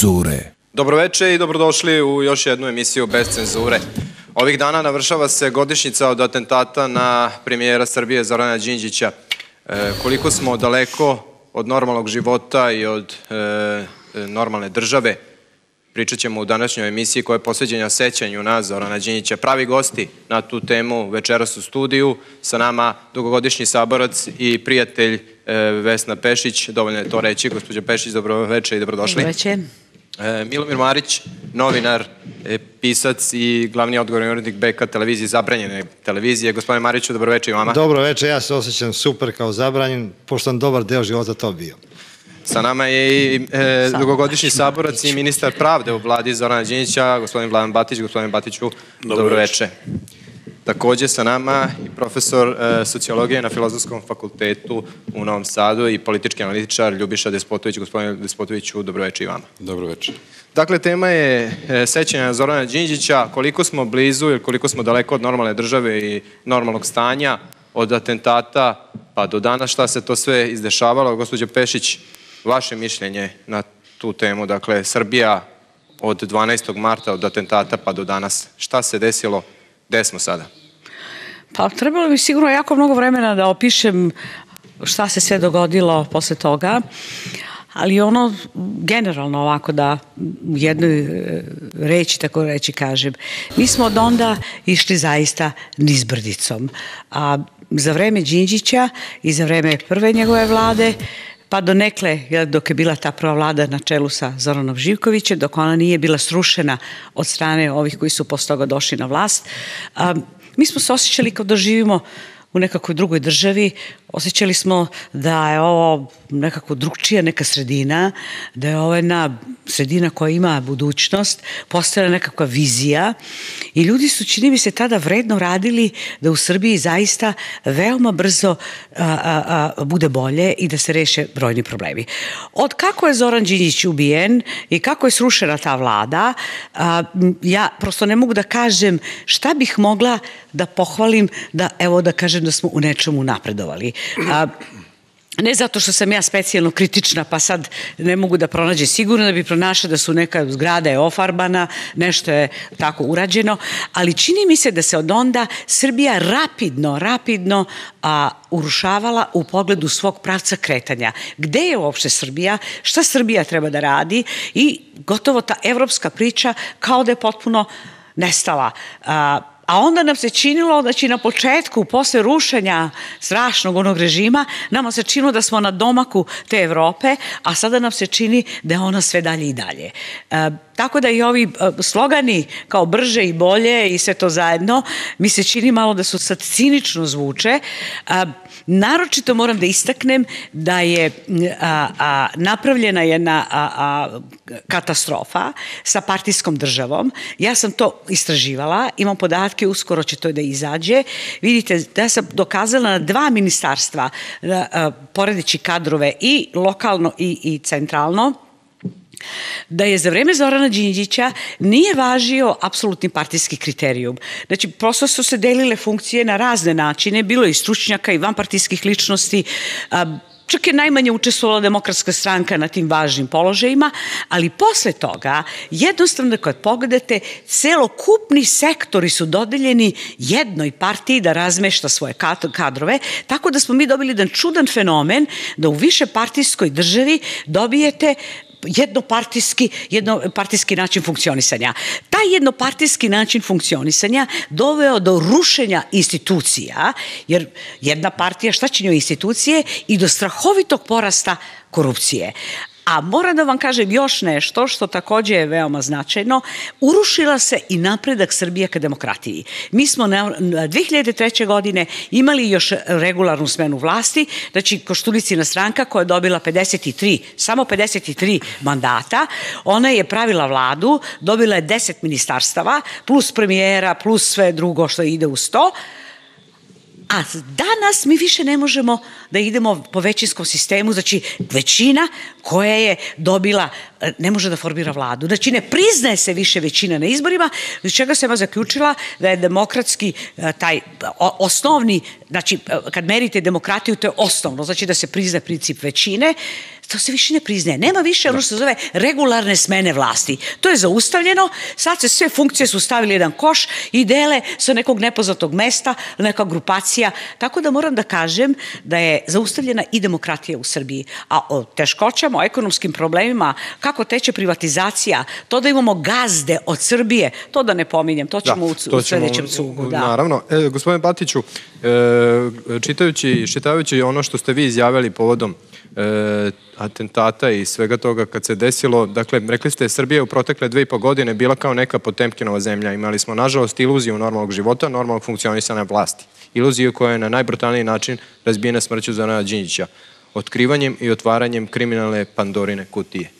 cenzure. Dobroveče i dobrodošli u još jednu emisiju Bez cenzure. Ovih dana navršava se godišnjica od atentata na premijera Srbije Zorana Đinđića. E, koliko smo daleko od normalnog života i od e, normalne države, pričat ćemo u današnjoj emisiji koja je posveđena sećanju nas Zorana Đinjića. Pravi gosti na tu temu večeras u studiju, sa nama dugogodišnji saborac i prijatelj e, Vesna Pešić, dovoljno je to reći. Gospođa Pešić, dobroveče i dobrodošli. Dobroveče. E, Milomir Marić, novinar, e, pisac i glavni odgovorni urednik BK televizije, zabranjene televizije. Gospodine Mariću, dobroveče i vama. Dobro veče, ja se osjećam super kao zabranjen, pošto sam dobar deo života to bio. Sa nama je i e, dugogodišnji saborac i ministar pravde u vladi Zorana Đinjića, gospodin Vladan Batić. Gospodin Batiću, dobroveče. Takođe sa nama i profesor e, sociologije na Filozofskom fakultetu u Novom Sadu i politički analitičar Ljubiša Despotović. Gospodine Despotoviću, dobroveče i vama. Dobro večer. Dakle, tema je e, sećanja Zorana Đinđića, koliko smo blizu ili koliko smo daleko od normalne države i normalnog stanja, od atentata pa do danas, šta se to sve izdešavalo. Gospođa Pešić, vaše mišljenje na tu temu, dakle, Srbija od 12. marta, od atentata pa do danas, šta se desilo, gde smo sada? Pa trebalo bi sigurno jako mnogo vremena da opišem šta se sve dogodilo posle toga, ali ono generalno ovako da u jednoj e, reći, tako reći kažem, mi smo od onda išli zaista nizbrdicom. A za vreme Đinđića i za vreme prve njegove vlade pa do nekle, dok je bila ta prva vlada na čelu sa Zoranom Živkovićem, dok ona nije bila srušena od strane ovih koji su posle toga došli na vlast, mi smo se osjećali kao da živimo u nekakvoj drugoj državi, osjećali smo da je ovo nekako drugčija neka sredina, da je ovo jedna sredina koja ima budućnost, postala nekakva vizija i ljudi su, čini mi se, tada vredno radili da u Srbiji zaista veoma brzo a, a, a, bude bolje i da se reše brojni problemi. Od kako je Zoran Đinjić ubijen i kako je srušena ta vlada, a, ja prosto ne mogu da kažem šta bih mogla da pohvalim da, evo da kažem da smo u nečemu napredovali. A, ne zato što sam ja specijalno kritična, pa sad ne mogu da pronađe sigurno da bi pronašla da su neka zgrada je ofarbana, nešto je tako urađeno, ali čini mi se da se od onda Srbija rapidno, rapidno a, urušavala u pogledu svog pravca kretanja. Gde je uopšte Srbija? Šta Srbija treba da radi? I gotovo ta evropska priča kao da je potpuno nestala. A, a onda nam se činilo, znači na početku, posle rušenja strašnog onog režima, nama se činilo da smo na domaku te Evrope, a sada nam se čini da je ona sve dalje i dalje. E, tako da i ovi e, slogani kao brže i bolje i sve to zajedno, mi se čini malo da su sad cinično zvuče. E, naročito moram da istaknem da je a, a, napravljena jedna a, a, katastrofa sa partijskom državom. Ja sam to istraživala, imam podatke, uskoro će to da izađe. Vidite, da sam dokazala na dva ministarstva, a, poredeći kadrove i lokalno i, i centralno, da je za vreme Zorana Đinđića nije važio apsolutni partijski kriterijum. Znači, prosto su se delile funkcije na razne načine, bilo je i stručnjaka i vanpartijskih ličnosti, čak je najmanje učestvovala demokratska stranka na tim važnim položajima, ali posle toga, jednostavno kad pogledate, celokupni sektori su dodeljeni jednoj partiji da razmešta svoje kadrove, tako da smo mi dobili jedan čudan fenomen da u više partijskoj državi dobijete jednopartijski, jednopartijski način funkcionisanja. Taj jednopartijski način funkcionisanja doveo do rušenja institucija, jer jedna partija, šta će njoj institucije, i do strahovitog porasta korupcije. A moram da vam kažem još nešto što takođe je veoma značajno. Urušila se i napredak Srbije ka demokratiji. Mi smo na 2003. godine imali još regularnu smenu vlasti, znači Koštulicina stranka koja je dobila 53, samo 53 mandata, ona je pravila vladu, dobila je 10 ministarstava, plus premijera, plus sve drugo što ide u 100, A danas mi više ne možemo da idemo po većinskom sistemu, znači većina koja je dobila, ne može da formira vladu. Znači ne priznaje se više većina na izborima, iz čega se zaključila da je demokratski taj osnovni, znači kad merite demokratiju, to je osnovno, znači da se priznaje princip većine, to se više ne priznaje. Nema više ono što se zove regularne smene vlasti. To je zaustavljeno, sad se sve funkcije su stavili jedan koš i dele sa nekog nepoznatog mesta, neka grupacija. Tako da moram da kažem da je zaustavljena i demokratija u Srbiji. A o teškoćama, o ekonomskim problemima, kako teče privatizacija, to da imamo gazde od Srbije, to da ne pominjem, to ćemo u, to u sledećem cugu. Da. Naravno. E, gospodine Batiću, e, čitajući, čitajući ono što ste vi izjavili povodom e, atentata i svega toga kad se desilo, dakle, rekli ste Srbija u protekle dve i po godine bila kao neka potemkinova zemlja. Imali smo, nažalost, iluziju normalnog života, normalnog funkcionisanja vlasti. Iluziju koja je na najbrutalniji način razbijena smrću Zorana Đinđića, otkrivanjem i otvaranjem kriminalne Pandorine kutije.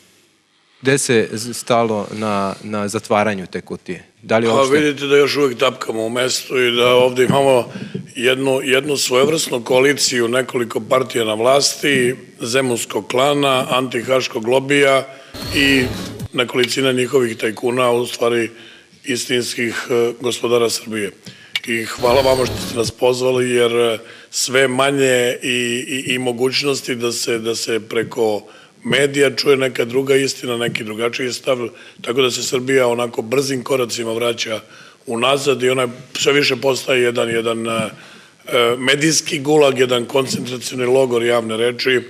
Gde se stalo na, na zatvaranju te kutije? Da li Pa uopšte... vidite da još uvek tapkamo u mestu i da ovde imamo jednu, jednu svojevrsnu koaliciju nekoliko partija na vlasti, Zemunskog klana, antihaškog lobija i nekolicina njihovih tajkuna, u stvari istinskih eh, gospodara Srbije. I hvala vama što ste nas pozvali, jer eh, sve manje i, i, i mogućnosti da se, da se preko medija čuje neka druga istina, neki drugačiji stav, tako da se Srbija onako brzim koracima vraća unazad i ona sve više postaje jedan, jedan e, medijski gulag, jedan koncentracioni logor javne reči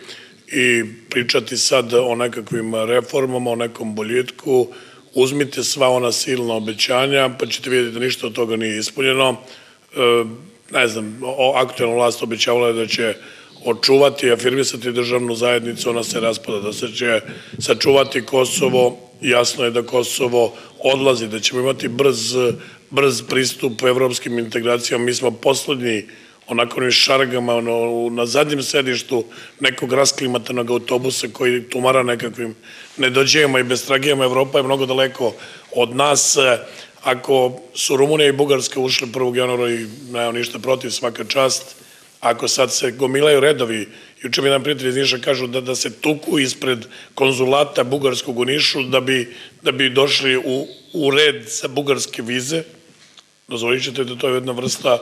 i pričati sad o nekakvim reformama, o nekom boljitku, uzmite sva ona silna obećanja, pa ćete vidjeti da ništa od toga nije ispunjeno. E, ne znam, aktualna vlast obećavala je da će očuvati i afirmisati državnu zajednicu, ona se raspada, da se će sačuvati Kosovo, jasno je da Kosovo odlazi, da ćemo imati brz, brz pristup evropskim integracijama. Mi smo poslednji onako onim šargama ono, na zadnjem sedištu nekog rasklimatanog autobusa koji tumara nekakvim nedođajima i bestragijama. Evropa je mnogo daleko od nas. Ako su Rumunija i Bugarska ušle 1. januara i nema ništa protiv, svaka čast, Ako sad se gomilaju redovi, juče mi jedan prijatelj iz Niša kažu da, da se tuku ispred konzulata bugarskog u Nišu da bi, da bi došli u, u red sa bugarske vize, dozvolit ćete da to je jedna vrsta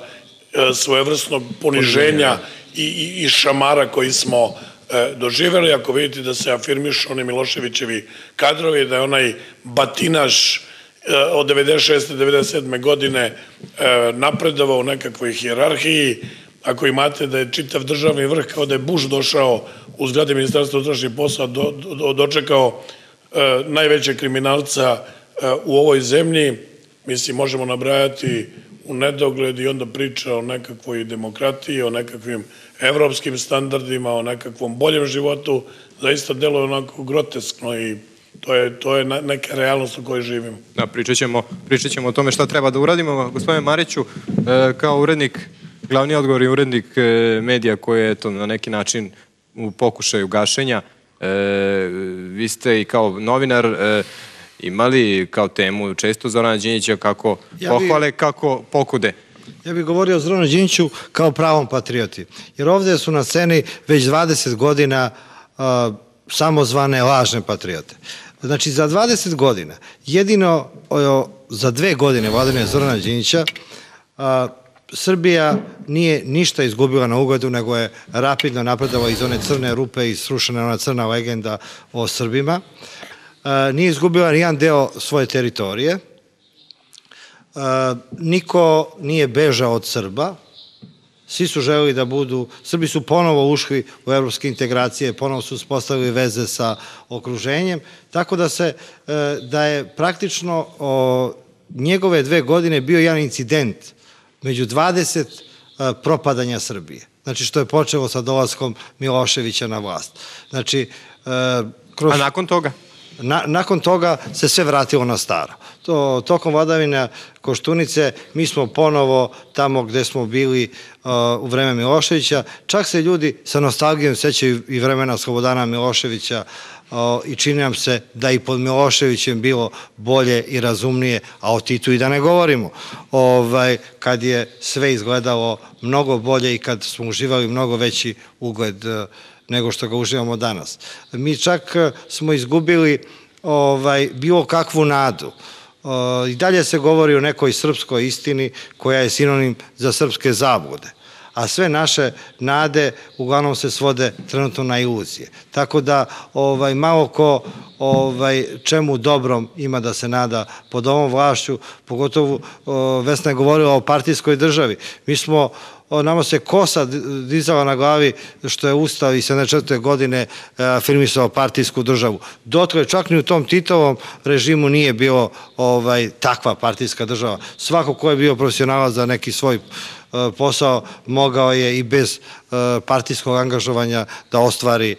e, svojevrsnog poniženja i, i, i šamara koji smo e, doživeli. Ako vidite da se afirmišu oni Miloševićevi kadrovi, da je onaj batinaš e, od 96. 97. godine e, napredovao u nekakvoj hjerarhiji, ako imate da je čitav državni vrh kao da je Buš došao u zgrade ministarstva unutrašnjih posla, do, do, dočekao e, najvećeg kriminalca e, u ovoj zemlji, mislim, možemo nabrajati u nedogled i onda priča o nekakvoj demokratiji, o nekakvim evropskim standardima, o nekakvom boljem životu, zaista deluje onako groteskno i to je, to je neka realnost u kojoj živimo. Da, pričat ćemo, pričat ćemo o tome šta treba da uradimo. Gospodine Mariću, e, kao urednik glavni odgovor je urednik e, medija koji je to na neki način u pokušaju gašenja. E, vi ste i kao novinar e, imali kao temu često Zorana Đinjića kako ja bi, pohvale, kako pokude. Ja bih govorio o Zoranu Đinjiću kao pravom patrioti. Jer ovde su na sceni već 20 godina uh, samozvane lažne patriote. Znači, za 20 godina, jedino o, za dve godine vladine Zorana Đinjića, uh, Srbija nije ništa izgubila na ugledu, nego je rapidno napredala iz one crne rupe i srušena ona crna legenda o Srbima. E, nije izgubila nijedan deo svoje teritorije. E, niko nije bežao od Srba. Svi su želeli da budu, Srbi su ponovo ušli u evropske integracije, ponovo su uspostavili veze sa okruženjem, tako da se, e, da je praktično njegove dve godine bio jedan incident među 20 e, propadanja Srbije. Znači, što je počelo sa dolaskom Miloševića na vlast. Znači, kroz... A nakon toga? Na, nakon toga se sve vratilo na staro. To, tokom vladavine Koštunice mi smo ponovo tamo gde smo bili uh, u vreme Miloševića. Čak se ljudi sa nostalgijom sećaju i vremena Slobodana Miloševića uh, i čini nam se da i pod Miloševićem bilo bolje i razumnije, a o Titu i da ne govorimo. Ovaj, kad je sve izgledalo mnogo bolje i kad smo uživali mnogo veći ugled uh, nego što ga uživamo danas. Mi čak e, smo izgubili ovaj, bilo kakvu nadu. I dalje se govori o nekoj srpskoj istini koja je sinonim za srpske zablude. A sve naše nade uglavnom se svode trenutno na iluzije. Tako da ovaj, malo ko ovaj, čemu dobrom ima da se nada pod ovom vlašću, pogotovo o, Vesna je govorila o partijskoj državi. Mi smo nama se kosa dizala na glavi što je Ustav i 74. godine e, afirmisao partijsku državu. Dotle čak ni u tom Titovom režimu nije bilo ovaj takva partijska država. Svako ko je bio profesionalac za neki svoj e, posao mogao je i bez e, partijskog angažovanja da ostvari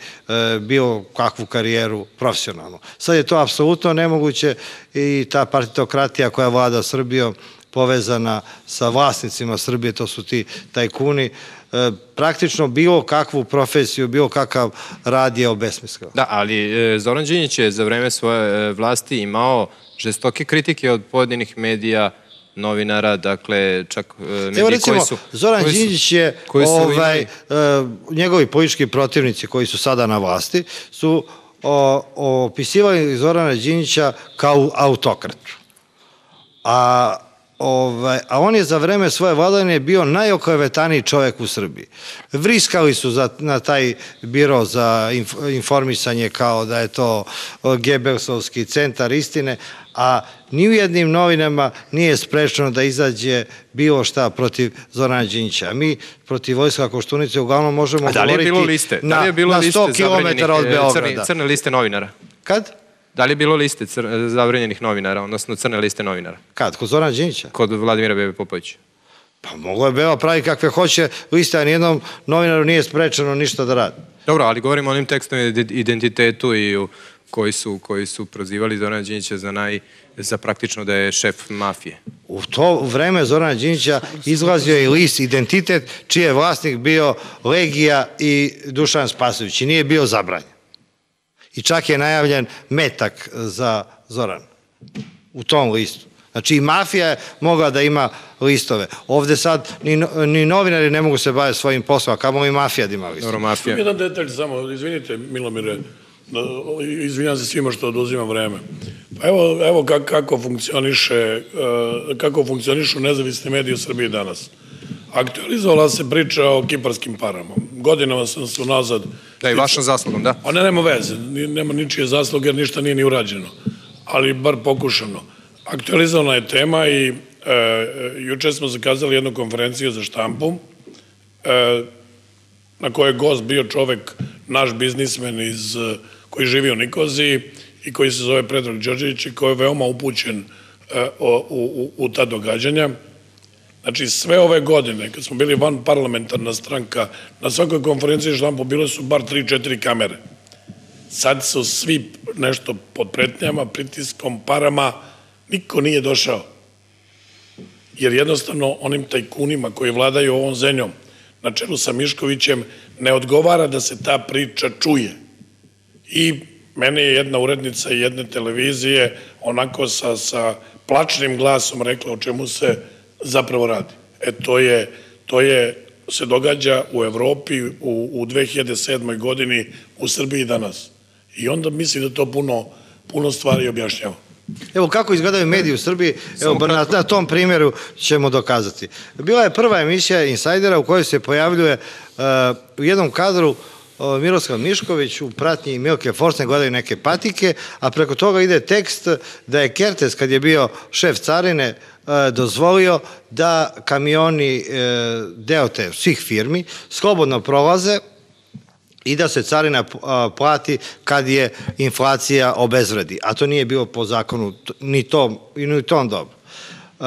bilo kakvu karijeru profesionalno. Sad je to apsolutno nemoguće i ta partitokratija koja vlada Srbijom povezana sa vlasnicima Srbije, to su ti tajkuni, e, praktično bilo kakvu profesiju, bilo kakav rad je obesmislio. Da, ali e, Zoran Đinjić je za vreme svoje e, vlasti imao žestoke kritike od pojedinih medija, novinara, dakle čak mediji Evo recimo, koji su... Zoran koji Đinđić je, koji su ovaj, imali... njegovi politički protivnici koji su sada na vlasti, su o, opisivali Zorana Đinjića kao autokratu. A Ovaj, a on je za vreme svoje vladanje bio najoklevetaniji čovek u Srbiji. Vriskali su za, na taj biro za inf, informisanje kao da je to Gebelsovski centar istine, a ni u jednim novinama nije sprečeno da izađe bilo šta protiv Zorana Đinjića. Mi protiv Vojska Koštunice uglavnom možemo govoriti da li je bilo liste? Na, da li je bilo na 100 km od e, Beograda. Crne, crne liste novinara? Kad? Da li je bilo liste cr zabranjenih novinara, odnosno crne liste novinara? Kad? Kod Zorana Đinjića? Kod Vladimira Bebe Popovića. Pa mogo je Beba pravi kakve hoće liste, a nijednom novinaru nije sprečeno ništa da radi. Dobro, ali govorimo o onim tekstom identitetu i u, koji su, koji su prozivali Zorana Đinjića za naj za praktično da je šef mafije. U to vreme Zorana Đinjića izlazio je list Identitet, čiji je vlasnik bio Legija i Dušan Spasović i nije bio zabranjen. I čak je najavljen metak za Zoran u tom listu. Znači i mafija je mogla da ima listove. Ovde sad ni, ni novinari ne mogu se baviti svojim poslom, a kamo i mafija da ima listove. Dobro, mafija. Jedan detalj samo, izvinite Milomire, da, izvinjam se svima što oduzimam vreme. Pa evo, evo kako, funkcioniše, e, kako funkcionišu nezavisni mediji u Srbiji danas. Aktualizovala se priča o kiparskim parama. Godinama sam se nazad... Da, i vašom zaslugom, da. A ne, nema veze, nema ničije zasluge jer ništa nije ni urađeno. Ali bar pokušano. Aktualizovana je tema i e, juče smo zakazali jednu konferenciju za štampu e, na kojoj je gost bio čovek, naš biznismen iz, koji živi u Nikoziji i koji se zove Predrag Đorđević i koji je veoma upućen e, u, u, u ta događanja. Znači, sve ove godine, kad smo bili van parlamentarna stranka, na svakoj konferenciji štampu bile su bar 3-4 kamere. Sad su svi nešto pod pretnjama, pritiskom, parama, niko nije došao. Jer jednostavno onim tajkunima koji vladaju ovom zemljom, na čelu sa Miškovićem, ne odgovara da se ta priča čuje. I mene je jedna urednica jedne televizije onako sa, sa plačnim glasom rekla o čemu se zapravo radi. E to je, to je se događa u Evropi u, u 2007. godini u Srbiji danas. I onda mislim da to puno, puno stvari objašnjava. Evo kako izgledaju mediji u Srbiji, evo na, na tom primjeru ćemo dokazati. Bila je prva emisija Insajdera u kojoj se pojavljuje uh, u jednom kadru uh, Miroslav Mišković u pratnji Milke Forsne gledaju neke patike, a preko toga ide tekst da je Kertes kad je bio šef carine dozvolio da kamioni e, deo te svih firmi slobodno prolaze i da se carina plati kad je inflacija obezvredi. A to nije bilo po zakonu ni tom, ni tom dobro. E,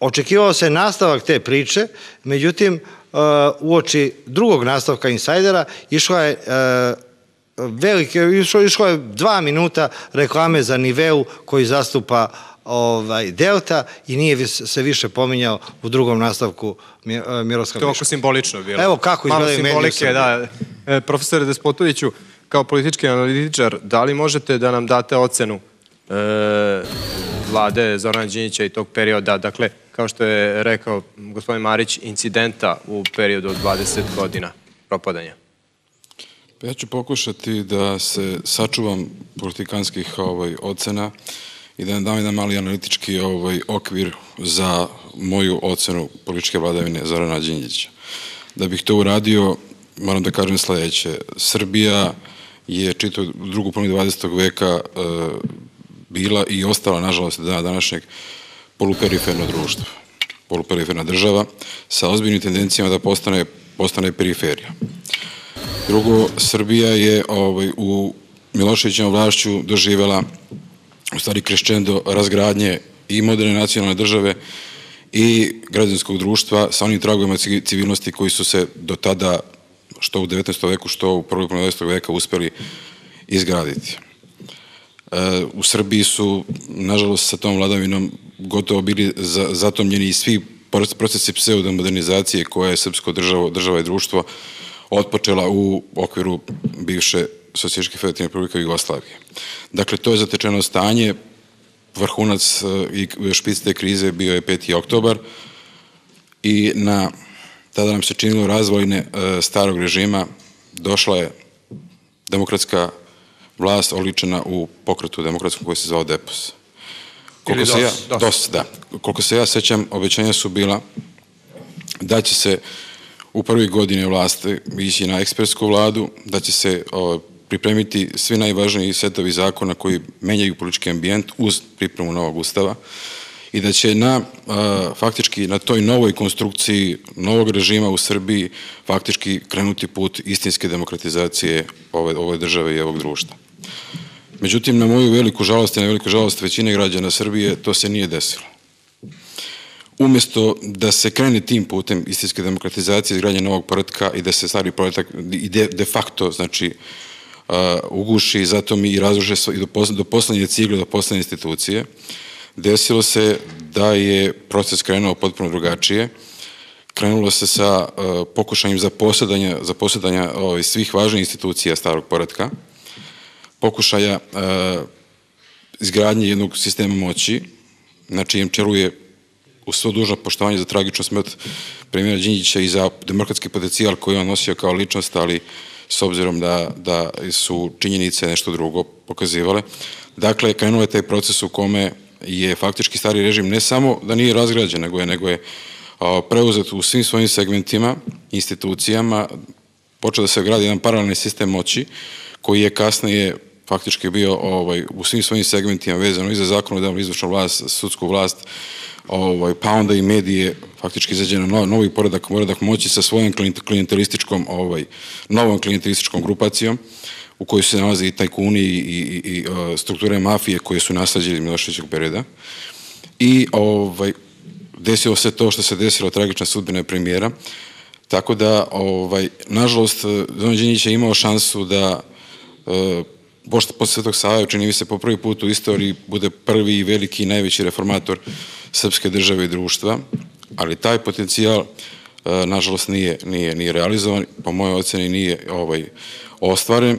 očekivao se nastavak te priče, međutim, uoči drugog nastavka Insajdera išla je velike, išlo, išlo je dva minuta reklame za Niveu koji zastupa ovaj, Delta i nije se više pominjao u drugom nastavku Miroslav Mišković. To je oko simbolično bilo. Evo kako izgledaju medije u Srbiji. Da. E, profesore Despotoviću, kao politički analitičar, da li možete da nam date ocenu e, vlade Zorana Đinjića i tog perioda, dakle, kao što je rekao gospodin Marić, incidenta u periodu od 20 godina propadanja? Pa ja ću pokušati da se sačuvam politikanskih ovaj, ocena i da dam jedan mali analitički ovaj, okvir za moju ocenu političke vladavine Zorana Đinđića. Da bih to uradio, moram da kažem sledeće. Srbija je čito drugu polovinu 20. veka e, bila i ostala, nažalost, dana današnjeg poluperiferno društvo, poluperiferna država sa ozbiljnim tendencijama da postane, postane periferija. Drugo, Srbija je ovaj, u Miloševićevom vlašću doživela u stvari krešćendo razgradnje i moderne nacionalne države i građanskog društva sa onim tragovima civilnosti koji su se do tada, što u 19. veku, što u prvoj 20. veka uspeli izgraditi. E, u Srbiji su, nažalost, sa tom vladavinom gotovo bili zatomljeni i svi procesi pseudomodernizacije koje je srpsko državo, država i društvo otpočela u okviru bivše Socijalističke federativne republike Jugoslavije. Dakle, to je zatečeno stanje, vrhunac e, i špic te krize bio je 5. oktobar i na, tada nam se činilo razvojne e, starog režima, došla je demokratska vlast oličena u pokretu demokratskom koji se zvao DEPOS. Koliko se ja, DOS, da. Koliko se ja sećam, obećanja su bila da će se u prvoj godini vlasti ići na ekspertsku vladu, da će se o, pripremiti svi najvažniji setovi zakona koji menjaju politički ambijent uz pripremu novog ustava i da će na, faktički na toj novoj konstrukciji novog režima u Srbiji faktički krenuti put istinske demokratizacije ove, ove države i ovog društva. Međutim, na moju veliku žalost i na veliku žalost većine građana Srbije to se nije desilo. Umesto da se krene tim putem istinske demokratizacije, izgradnje novog poredka i da se stari poredak de, de facto, znači, uh, uguši, zato mi i razruže i do, do poslednje cigle, do poslednje institucije, desilo se da je proces krenuo potpuno drugačije. Krenulo se sa uh, pokušanjem za posjedanja, za posjedanja uh, svih važnih institucija starog poredka, pokušaja uh, izgradnje jednog sistema moći, na čijem čelu je u svo dužno poštovanje za tragično smrt premijera Đinđića i za demokratski potencijal koji on nosio kao ličnost, ali s obzirom da, da su činjenice nešto drugo pokazivale. Dakle, krenuo je taj proces u kome je faktički stari režim ne samo da nije razgrađen, nego je, nego je preuzet u svim svojim segmentima, institucijama, počeo da se gradi jedan paralelni sistem moći, koji je kasnije faktički bio ovaj, u svim svojim segmentima vezano i za zakonodavnu izvršnu vlast, sudsku vlast, ovaj, pa onda i medije faktički izađe na novi poredak, poredak moći sa svojom klijentelističkom, ovaj, novom klijentelističkom grupacijom u kojoj se nalaze i tajkuni i, i, i strukture mafije koje su naslađili Miloševićeg perioda. I ovaj, desilo se to što se desilo, tragična sudbina premijera, tako da, ovaj, nažalost, Zoran je imao šansu da e, Bošta posle Svetog Sava, čini mi se po prvi put u istoriji, bude prvi i veliki i najveći reformator srpske države i društva, ali taj potencijal e, nažalost nije, nije, nije realizovan, po mojoj oceni nije ovaj, ostvaren.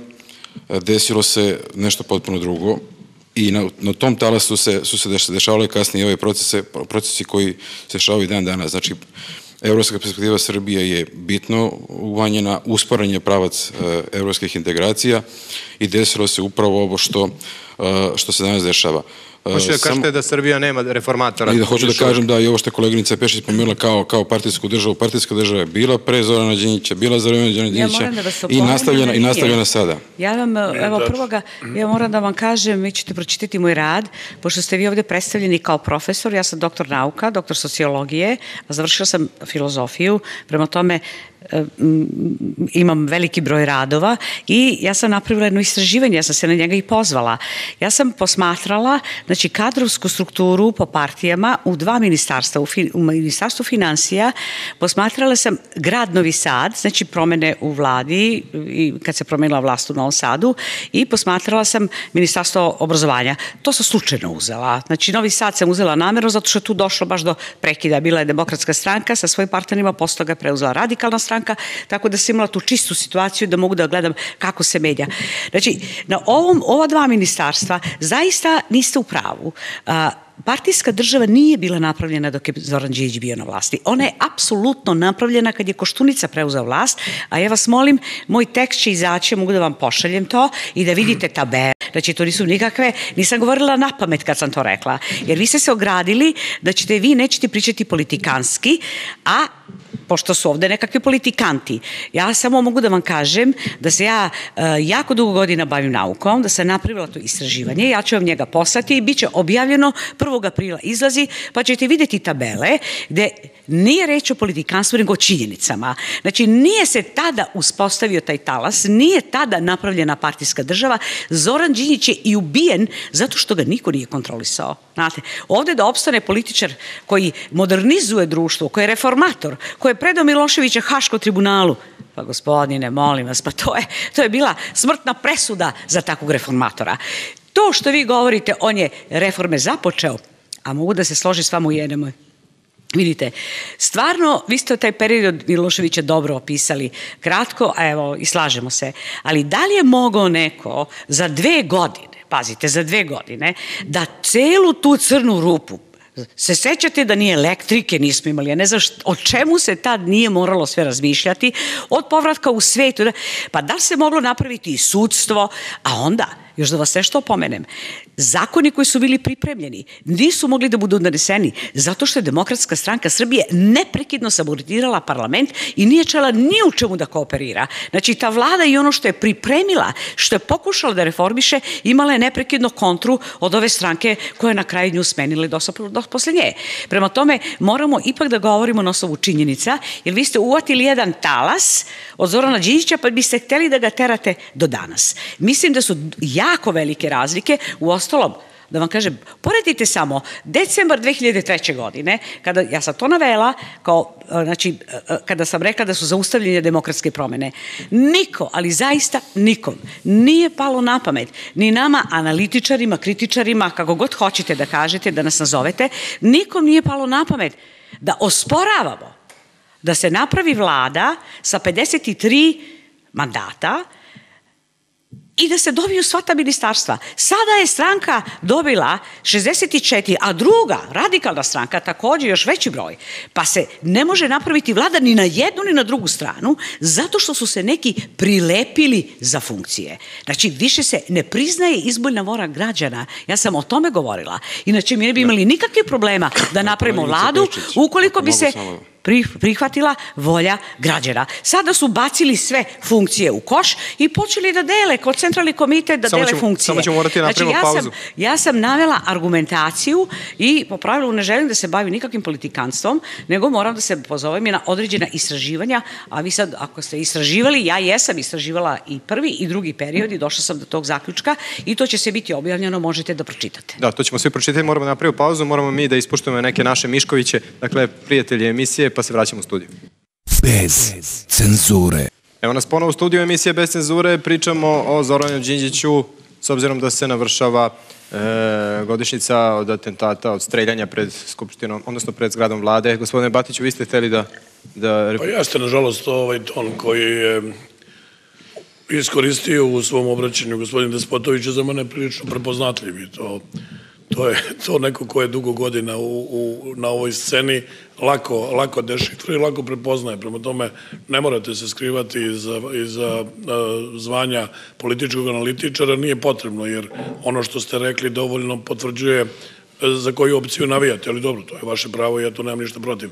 E, desilo se nešto potpuno drugo i na, na tom talasu se, su se dešavale kasnije ove procese, procesi koji se dešavaju dan danas. Znači, Evropska perspektiva Srbije je bitno uvanjena, usporen je pravac e, evropskih integracija i desilo se upravo ovo što, e, što se danas dešava. Hoćete da kažete da Srbija nema reformatora? I da hoću da kažem da i ovo što je koleginica Pešić pomenula kao, kao partijsku državu, partijska država je bila pre Zorana Đinjića, bila za vreme Zorana Đinjića da i nastavljena, i nastavljena sada. Ja vam, evo prvoga, ja moram da vam kažem, vi ćete pročitati moj rad, pošto ste vi ovde predstavljeni kao profesor, ja sam doktor nauka, doktor sociologije, a završila sam filozofiju, prema tome imam veliki broj radova i ja sam napravila jedno istraživanje, ja sam se na njega i pozvala. Ja sam posmatrala znači, kadrovsku strukturu po partijama u dva ministarstva, u, fin, u ministarstvu financija posmatrala sam grad Novi Sad, znači promene u vladi i kad se promenila vlast u Novom Sadu i posmatrala sam ministarstvo obrazovanja. To sam slučajno uzela. Znači Novi Sad sam uzela namerno zato što tu došlo baš do prekida. Bila je demokratska stranka sa svojim partnerima, posle toga preuzela radikalna stranka stranka, tako da sam imala tu čistu situaciju da mogu da gledam kako se menja. Znači, na ovom, ova dva ministarstva zaista niste u pravu. Partijska država nije bila napravljena dok je Zoran Đinđić bio na vlasti. Ona je apsolutno napravljena kad je Koštunica preuzeo vlast, a ja vas molim, moj tekst će izaći, mogu da vam pošaljem to i da vidite tabele. Znači, to nisu nikakve, nisam govorila na pamet kad sam to rekla, jer vi ste se ogradili da ćete vi nećete pričati politikanski, a pošto su ovde nekakvi politikanti. Ja samo mogu da vam kažem da se ja uh, jako dugo godina bavim naukom, da sam napravila to istraživanje, ja ću vam njega poslati i bit će objavljeno 1. aprila izlazi, pa ćete videti tabele gde nije reč o politikanstvu, nego o činjenicama. Znači, nije se tada uspostavio taj talas, nije tada napravljena partijska država. Zoran Đinjić je i ubijen zato što ga niko nije kontrolisao. Znate, ovde da opstane političar koji modernizuje društvo, koji je reformator, koji je predao Miloševića Haško tribunalu, Pa gospodine, molim vas, pa to je, to je bila smrtna presuda za takvog reformatora. To što vi govorite, on je reforme započeo, a mogu da se složi s vama u jednom. Vidite, stvarno, vi ste taj period Miloševića dobro opisali, kratko, a evo, i slažemo se, ali da li je mogao neko za dve godine, pazite, za dve godine, da celu tu crnu rupu Se sećate da nije elektrike, nismo imali, ja ne znam o čemu se tad nije moralo sve razmišljati, od povratka u svetu, pa da se moglo napraviti i sudstvo, a onda još da vas sve što opomenem, zakoni koji su bili pripremljeni nisu mogli da budu doneseni zato što je Demokratska stranka Srbije neprekidno sabotirala parlament i nije čela ni u čemu da kooperira. Znači, ta vlada i ono što je pripremila, što je pokušala da reformiše, imala je neprekidno kontru od ove stranke koja je na kraju nju smenila do, do. Prema tome, moramo ipak da govorimo na osnovu činjenica, jer vi ste uvatili jedan talas od Zorana Đinjića, pa biste hteli da ga terate do danas. Mislim da su jako velike razlike, u ostalom, da vam kažem, poredite samo decembar 2003. godine, kada ja sam to navela, kao, e, znači, e, e, kada sam rekla da su zaustavljene demokratske promene, niko, ali zaista nikom, nije palo na pamet, ni nama analitičarima, kritičarima, kako god hoćete da kažete, da nas nazovete, nikom nije palo na pamet da osporavamo da se napravi vlada sa 53 mandata, i da se dobiju sva ta ministarstva. Sada je stranka dobila 64, a druga, radikalna stranka, takođe još veći broj. Pa se ne može napraviti vlada ni na jednu ni na drugu stranu, zato što su se neki prilepili za funkcije. Znači, više se ne priznaje izboljna vora građana. Ja sam o tome govorila. Inače, mi ne bi imali nikakve problema da napravimo vladu ukoliko bi se prihvatila volja građana. Sada su bacili sve funkcije u koš i počeli da dele kod centralni komitet da samo dele funkcije. Samo ćemo morati znači, napravimo ja pauzu. Sam, ja sam navela argumentaciju i po pravilu ne želim da se bavim nikakvim politikanstvom, nego moram da se pozovem na određena istraživanja, a vi sad, ako ste istraživali, ja jesam istraživala i prvi i drugi period i došla sam do tog zaključka i to će se biti objavljeno, možete da pročitate. Da, to ćemo svi pročitati, moramo napraviti pauzu, moramo mi da ispoštujemo neke naše Miškoviće, dakle, prijatelji emisije, pa se vraćamo u studiju. Bez cenzure. Evo nas ponovo u studiju emisije Bez cenzure, pričamo o Zoranu Đinđiću, s obzirom da se navršava e, godišnjica od atentata, od streljanja pred Skupštinom, odnosno pred zgradom vlade. Gospodine Batiću, vi ste hteli da... da... Pa jeste, nažalost, ovaj ton koji je iskoristio u svom obraćanju gospodin Despotović je za mene prilično prepoznatljiv i to to je to neko ko je dugo godina u, u, na ovoj sceni lako, lako dešifruje i lako prepoznaje. Prema tome, ne morate se skrivati iza, iza uh, zvanja političkog analitičara, nije potrebno, jer ono što ste rekli dovoljno potvrđuje e, za koju opciju navijate, ali dobro, to je vaše pravo i ja tu nemam ništa protiv.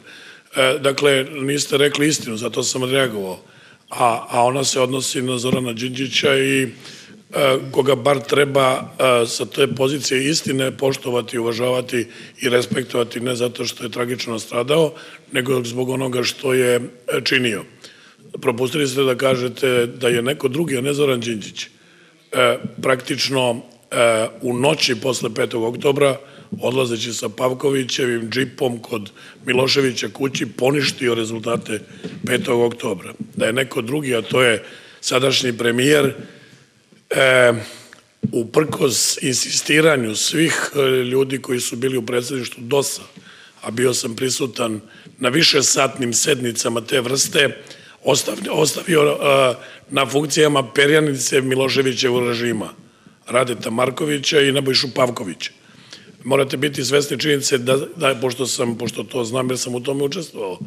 E, dakle, niste rekli istinu, zato sam reagovao. A, a ona se odnosi na Zorana Đinđića i E, koga bar treba e, sa te pozicije istine poštovati, uvažavati i respektovati ne zato što je tragično stradao, nego zbog onoga što je e, činio. Propustili ste da kažete da je neko drugi, a ne Zoran Đinđić, praktično u noći posle 5. oktobra, odlazeći sa Pavkovićevim džipom kod Miloševića kući, poništio rezultate 5. oktobra. Da je neko drugi, a to je sadašnji premijer, e, uprkos insistiranju svih e, ljudi koji su bili u predsedništu DOS-a, a bio sam prisutan na više satnim sednicama te vrste, ostavio, ostavio e, na funkcijama perjanice Miloševićevog režima, Radeta Markovića i Nebojšu Pavkovića. Morate biti svesni činjenice da, da, pošto sam, pošto to znam jer sam u tome učestvovao,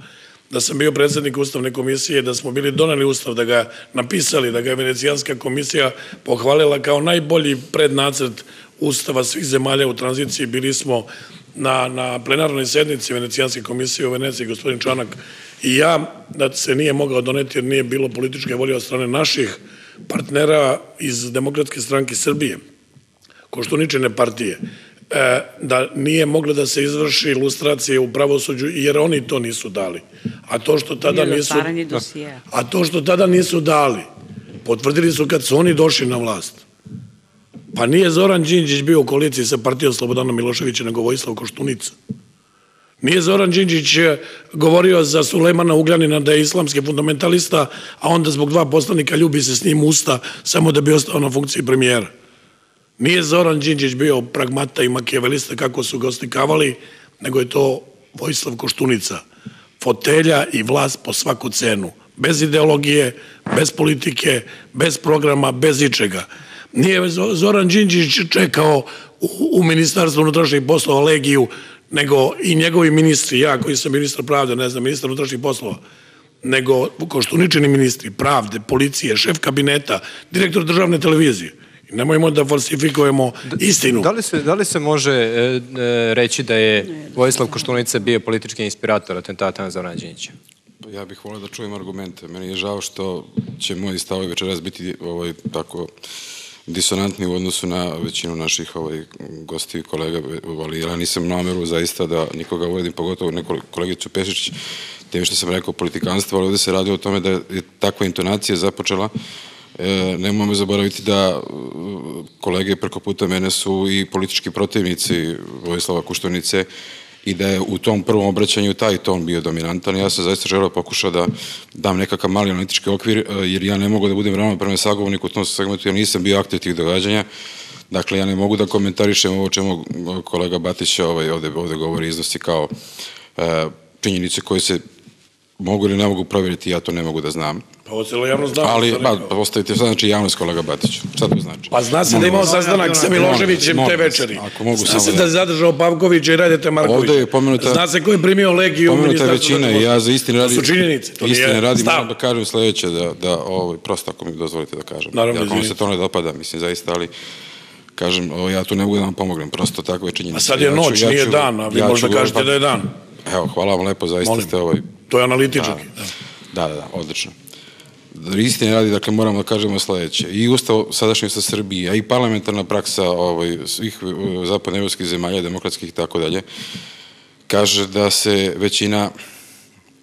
da sam bio predsednik Ustavne komisije, da smo bili doneli Ustav, da ga napisali, da ga je Venecijanska komisija pohvalila kao najbolji prednacrt Ustava svih zemalja u tranziciji. Bili smo na, na plenarnoj sednici Venecijanske komisije u Veneciji, gospodin Čanak I ja, da se nije mogao doneti jer nije bilo političke volje od strane naših partnera iz Demokratske stranke Srbije, Koštuničine partije, da nije mogla da se izvrši ilustracija u pravosuđu jer oni to nisu dali. A to što tada nisu... A to što tada nisu dali, potvrdili su kad su oni došli na vlast. Pa nije Zoran Đinđić bio u koaliciji sa partijom Slobodana Miloševića, nego Vojislav Koštunica. Nije Zoran Đinđić eh, govorio za Sulejmana Ugljanina da je islamski fundamentalista, a onda zbog dva poslanika ljubi se s njim usta samo da bi ostao na funkciji premijera. Nije Zoran Đinđić bio pragmata i makijavelista kako su ga oslikavali, nego je to Vojislav Koštunica. Fotelja i vlast po svaku cenu. Bez ideologije, bez politike, bez programa, bez ičega. Nije Zo- Zoran Đinđić čekao u, u Ministarstvu unutrašnjih poslova Legiju, nego i njegovi ministri, ja koji sam ministar pravde, ne znam, ministar unutrašnjih poslova, nego koštuničeni ministri pravde, policije, šef kabineta, direktor državne televizije. Nemojmo da falsifikujemo istinu. Da li se, da li se može e, e, reći da je Vojislav Koštunica bio politički inspirator atentata na Zorana Đinjića? Ja bih volio da čujem argumente. Meni je žao što će moji stavovi večeras biti ovaj, tako disonantni u odnosu na većinu naših ovaj, gosti i kolega, ali ja nisam nameru zaista da nikoga uvredim, pogotovo neko kolegicu Pešić, tim što sam rekao politikanstvo, ali ovde se radi o tome da je takva intonacija započela E, nemojmo zaboraviti da e, kolege preko puta mene su i politički protivnici Vojislava Kuštunice i da je u tom prvom obraćanju taj ton bio dominantan. Ja sam zaista želeo pokušao da dam nekakav mali analitički okvir, e, jer ja ne mogu da budem ravno prema sagovorniku u tom segmentu, ja nisam bio aktiv tih događanja. Dakle, ja ne mogu da komentarišem ovo čemu kolega Batić ovaj, ovde, ovde govori, iznosi kao e, činjenice koje se mogu ili ne mogu provjeriti, ja to ne mogu da znam. Pa ovo cijelo javno znamo. Ali, šta ba, rekao. pa sad, znači javnost kolega Batić. Šta to znači? Pa zna se da je imao sastanak sa Miloševićem te večeri. ako mogu zna se da- da je zadržao Pavkovića i Radete Markovića. Ovde je pomenuta- Zna se ko je primio legiju u Pomenuta je ministarstvu. većina i ja za istine radi... To su činjenice, to istine radi, stav. moram da kažem sledeće, da, da ovaj, prosto ako mi dozvolite da kažem. Naravno, ako vam se to ne dopada, mislim, zaista, ali kažem, ovo, ja tu ne mogu da vam pomognem, prosto takve činjenice. A sad je Ja ću- noć, ja nije ću- dan, a vi ja možda kažete da je dan. Evo, hvala vam lepo, zaista Molim. ste ovaj... To je analitički. Da, da, da, odlično. Istine radi, dakle, moramo da kažemo sledeće. I ustav sadašnjosti Srbije, a i parlamentarna praksa ovaj, svih uh, zapadnoevropskih zemalja, demokratskih i tako dalje, kaže da se većina,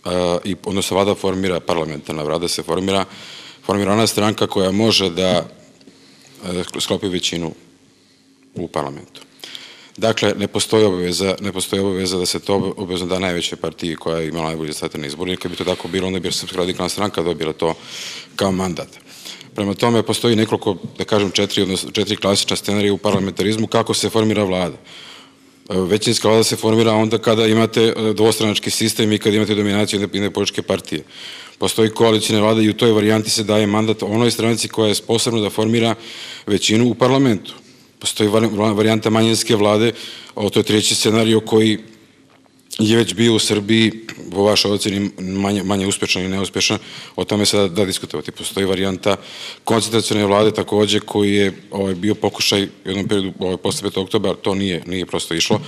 uh, i, odnosno vlada formira, parlamentarna vlada se formira, formira ona stranka koja može da uh, sklopi većinu u parlamentu. Dakle, ne postoji obaveza, ne postoji obaveza da se to obavezno da najvećoj partiji koja je imala najbolje rezultate na izborima. Kad bi to tako bilo, onda bi Srpska radikalna stranka dobila to kao mandat. Prema tome, postoji nekoliko, da kažem, četiri, odnosno, četiri klasična scenarija u parlamentarizmu kako se formira vlada. Većinska vlada se formira onda kada imate e, dvostranački sistem i kada imate dominaciju jedne političke partije. Postoji koalicijne vlada i u toj varijanti se daje mandat onoj stranici koja je sposobna da formira većinu u parlamentu. Postoji vari- varijanta manjinske vlade, o to je treći scenario koji je već bio u Srbiji, po vašoj oceni, manje, manje uspešan i neuspešan, o tome se da, da diskutovati. Postoji varijanta koncentracione vlade takođe koji je ovaj, bio pokušaj u jednom periodu ovaj, posle 5. oktobra, to nije, nije prosto išlo.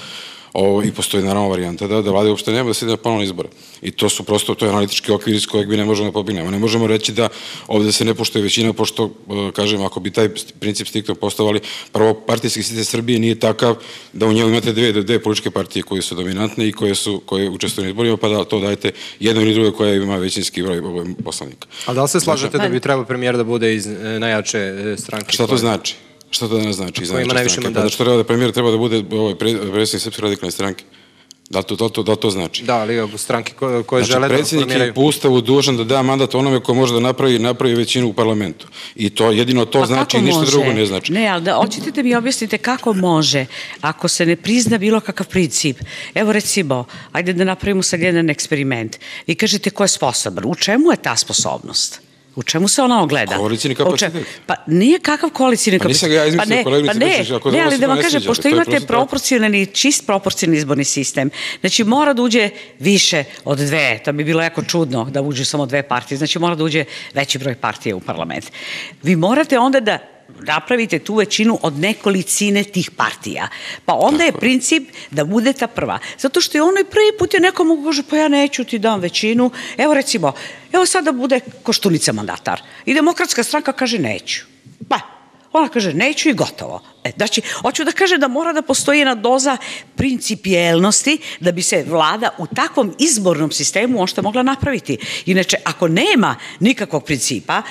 Ovo, I postoji naravno varijanta da, da vlade uopšte nema da se ide na ponovno izbore. I to su prosto, to je analitički okvir iz kojeg mi ne možemo da pobignemo. Ne možemo reći da ovde se ne poštuje većina, pošto, e, kažem, ako bi taj princip striktno postavali, prvo partijski sistem Srbije nije takav da u njemu imate dve, dve političke partije koje su dominantne i koje su koje učestvuju na izborima, pa da to dajete jedno ili drugo koja ima većinski broj poslanika. A da li se slažete da bi trebao premijer da bude iz e, najjače e, stranke? Šta to koje- znači? Šta to danas znači? Znači, ima najviše? Pa mandata? da što treba da premijer treba da bude ovaj, pre- predsjednik Srpske radikalne stranke? Da li to, da to, da to znači? Da, ali stranke koje, koje Znači, žele da predsjednik je po ustavu dužan da da mandat onome ko može da napravi, napravi većinu u parlamentu. I to jedino to Pa znači, kako ništa može? drugo ne znači. Ne, ali da, hoćete da mi objasnite kako može ako se ne prizna bilo kakav princip. Evo recimo, ajde da napravimo sad jedan eksperiment. Vi kažete ko je sposoban. U čemu je ta sposobnost? U čemu se ona ogleda? Čemu- kapacitet. Pa nije kakav koalicijni Pa kapacitet. nisam ga ja izmislio, pa ne, pa ne, ako ne, ali da vam kažem, pošto imate proporcionalni, čist proporcionalni izborni sistem, znači mora da uđe više od dve, to bi bilo jako čudno da uđe samo dve partije, znači mora da uđe veći broj partije u parlament. Vi morate onda da napravite tu većinu od nekolicine tih partija. Pa onda je princip da bude ta prva. Zato što je onaj prvi put je neko mogu kaže pa ja neću ti dam većinu. Evo recimo, evo sada bude Koštunica mandatar. I demokratska stranka kaže neću. Pa, ona kaže neću i gotovo. E, znači, hoću da kaže da mora da postoji jedna doza principijelnosti da bi se vlada u takvom izbornom sistemu ošte mogla napraviti. Inače, ako nema nikakvog principa,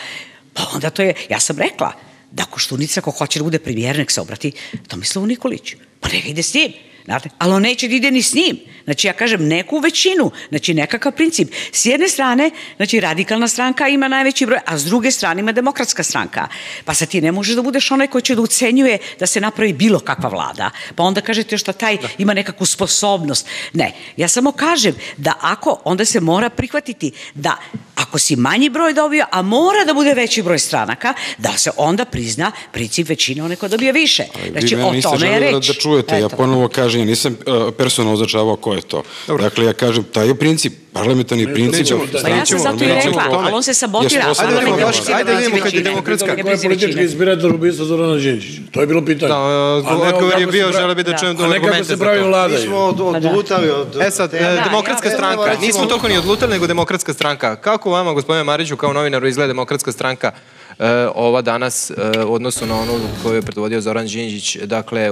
pa onda to je, ja sam rekla, da Koštunica ko hoće da bude premijer, nek se obrati Tomislavu Nikoliću. Pa neka ide s njim. Znate, ali on neće da ide ni s njim. Znači, ja kažem neku većinu, znači nekakav princip. S jedne strane, znači radikalna stranka ima najveći broj, a s druge strane ima demokratska stranka. Pa sad ti ne možeš da budeš onaj koji će da ucenjuje da se napravi bilo kakva vlada. Pa onda kažete da taj ima nekakvu sposobnost. Ne, ja samo kažem da ako, onda se mora prihvatiti da ako si manji broj dobio, a mora da bude veći broj stranaka, da se onda prizna princip većine one ko dobije više. Znači, o tome je želeli reč. Da, da čujete, ja Eto. ponovo kažem, ja nisam uh, personalno označavao ko je to. Dakle, ja kažem, taj je princip, parlamentarni princip. nećemo da- Pa ja sam zato i rekla, ali on se sabotira. Jesmo, a ajde, vidimo kad je demokratska- Ko je politički inspirator ubistva Zorana Đinđića? To je bilo pitanje. Da, A odgovor je bio, se pravi- žele bi da Da. čujem A ne kako argumente se za pravi to. vlada. Mi smo od, odlutali od... E sad, e, Da, demokratska stranka, nismo toliko ni odlutali, nego demokratska stranka. Kako vama, gospodine Mariću, kao novinaru izgleda demokratska stranka ova danas e, u odnosu na onu koju je predvodio Zoran Đinđić, dakle,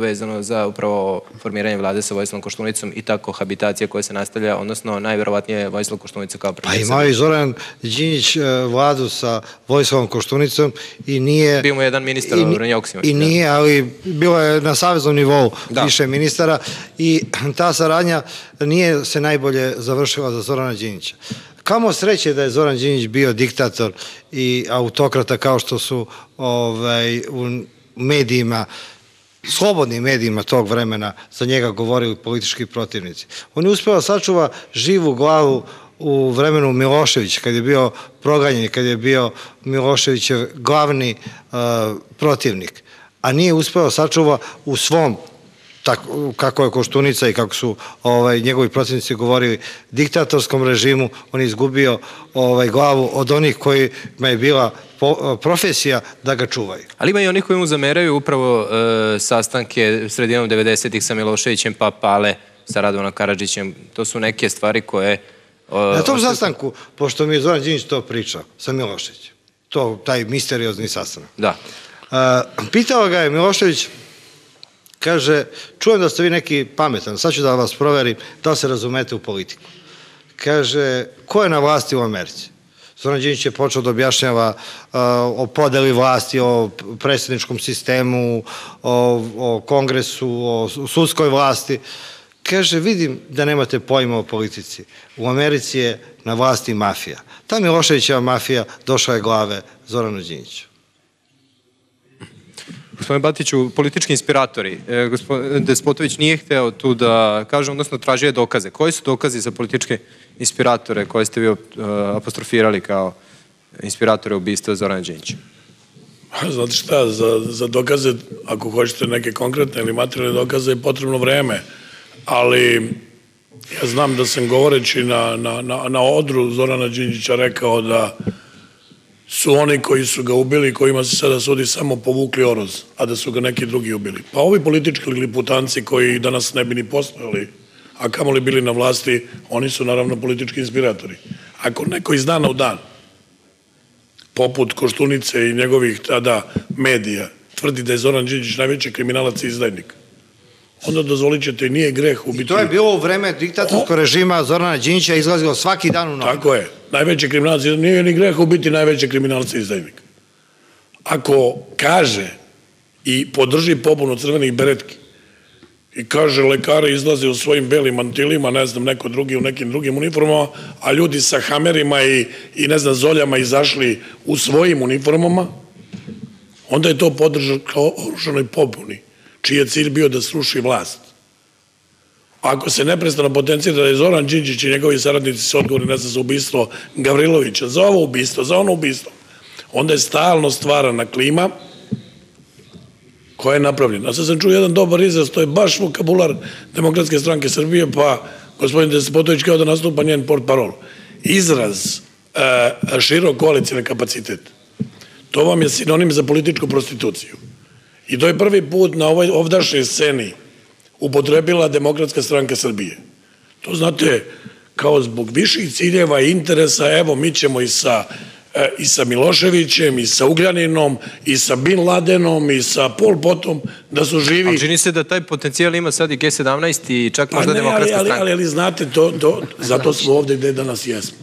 vezano za upravo formiranje vlade sa Vojislavom Koštunicom i ta kohabitacija koja se nastavlja, odnosno najverovatnije Vojislav Koštunica kao Pa premijer. imao je i Zoran Đinjić e, vladu sa Vojslavom Koštunicom i nije... Bio mu jedan ministar, i, Lovren Joksimović, I da. nije, ali bilo je na saveznom nivou Da. više ministara i ta saradnja nije se najbolje završila za Zorana Đinjića. Kamo sreće da je Zoran Đinjić bio diktator i autokrata kao što su ovaj, u medijima slobodnim medijima tog vremena za njega govorili politički protivnici. On je uspeo da sačuva živu glavu u vremenu Miloševića, kad je bio proganjen, kad je bio Miloševićev glavni uh, protivnik, a nije uspeo da sačuva u svom tako, kako je Koštunica i kako su ovaj, njegovi protivnici govorili diktatorskom režimu, on je izgubio ovaj, glavu od onih kojima je bila po, profesija da ga čuvaju. Ali ima i oni koji mu zameraju upravo e, sastanke sredinom 90-ih sa Miloševićem pa Pale sa Radovanom Karadžićem. To su neke stvari koje... e, Na tom sastanku, pošto mi je Zoran Đinjić to pričao sa Miloševićem, to, taj misteriozni sastanak. Da. A, pitao ga je Milošević, kaže, čujem da ste vi neki pametan, sad ću da vas proverim da se razumete u politiku. Kaže, ko je na vlasti u Americi? Zoran Đinjić je počeo da objašnjava uh, o podeli vlasti, o predsjedničkom sistemu, o, o kongresu, o sudskoj vlasti. Kaže, vidim da nemate pojma o politici. U Americi je na vlasti mafija. Ta Miloševićeva mafija došla je glave Zoranu Đinjiću. Gospodine Batiću, politički inspiratori. E, gospodin Despotović nije hteo tu da kaže, odnosno tražio je dokaze. Koji su dokazi za političke inspiratore koje ste vi uh, apostrofirali kao inspiratore ubistva Zorana Đinjića? Znate šta, za, za dokaze, ako hoćete neke konkretne ili materijalne dokaze, je potrebno vreme. Ali ja znam da sam govoreći na, na, na, na odru Zorana Đinđića rekao da su oni koji su ga ubili, kojima se sada sudi, samo povukli oroz, a da su ga neki drugi ubili. Pa ovi politički ili putanci koji danas ne bi ni postojali, a kamoli bili na vlasti, oni su naravno politički inspiratori. Ako neko iz dana u dan poput Koštunice i njegovih tada medija, tvrdi da je Zoran Đinđić najveći kriminalac i izdajnik. Onda dozvolit ćete, nije greh ubiti... I to je bilo u vreme diktatorskog režima Zorana Đinjića izlazilo svaki dan u novi. Tako je. Najveći kriminalac, nije ni greh ubiti najveći kriminalac izdajnik. Ako kaže i podrži pobunu crvenih beretki i kaže lekare izlaze u svojim belim mantilima, ne znam, neko drugi u nekim drugim uniformama, a ljudi sa hamerima i, i ne znam, zoljama izašli u svojim uniformama, onda je to podržao kao orušanoj pobuni, čiji je cilj bio da sruši vlast. Ako se neprestano potencira da je Zoran Đinđić i njegovi saradnici se odgovorni ne znam, za ubistvo Gavrilovića, za ovo ubistvo, za ono ubistvo, onda je stalno stvarana klima koja je napravljena. A sad sam čuo jedan dobar izraz, to je baš vokabular Demokratske stranke Srbije, pa gospodin Despotović kao da nastupa njen port parol. Izraz e, širok koalicijne kapacitet. To vam je sinonim za političku prostituciju. I to je prvi put na ovoj ovdašnjoj sceni upotrebila Demokratska stranka Srbije. To znate, kao zbog viših ciljeva i interesa, evo mi ćemo i sa e, i sa Miloševićem, i sa Ugljaninom, i sa Bin Ladenom, i sa Pol Potom, da su živi... Ali čini se da taj potencijal ima sad i G17 i čak Pa možda ne, ali, demokratska ali, stranka. ali, ali znate, to, to, zato smo ovde gde danas jesmo.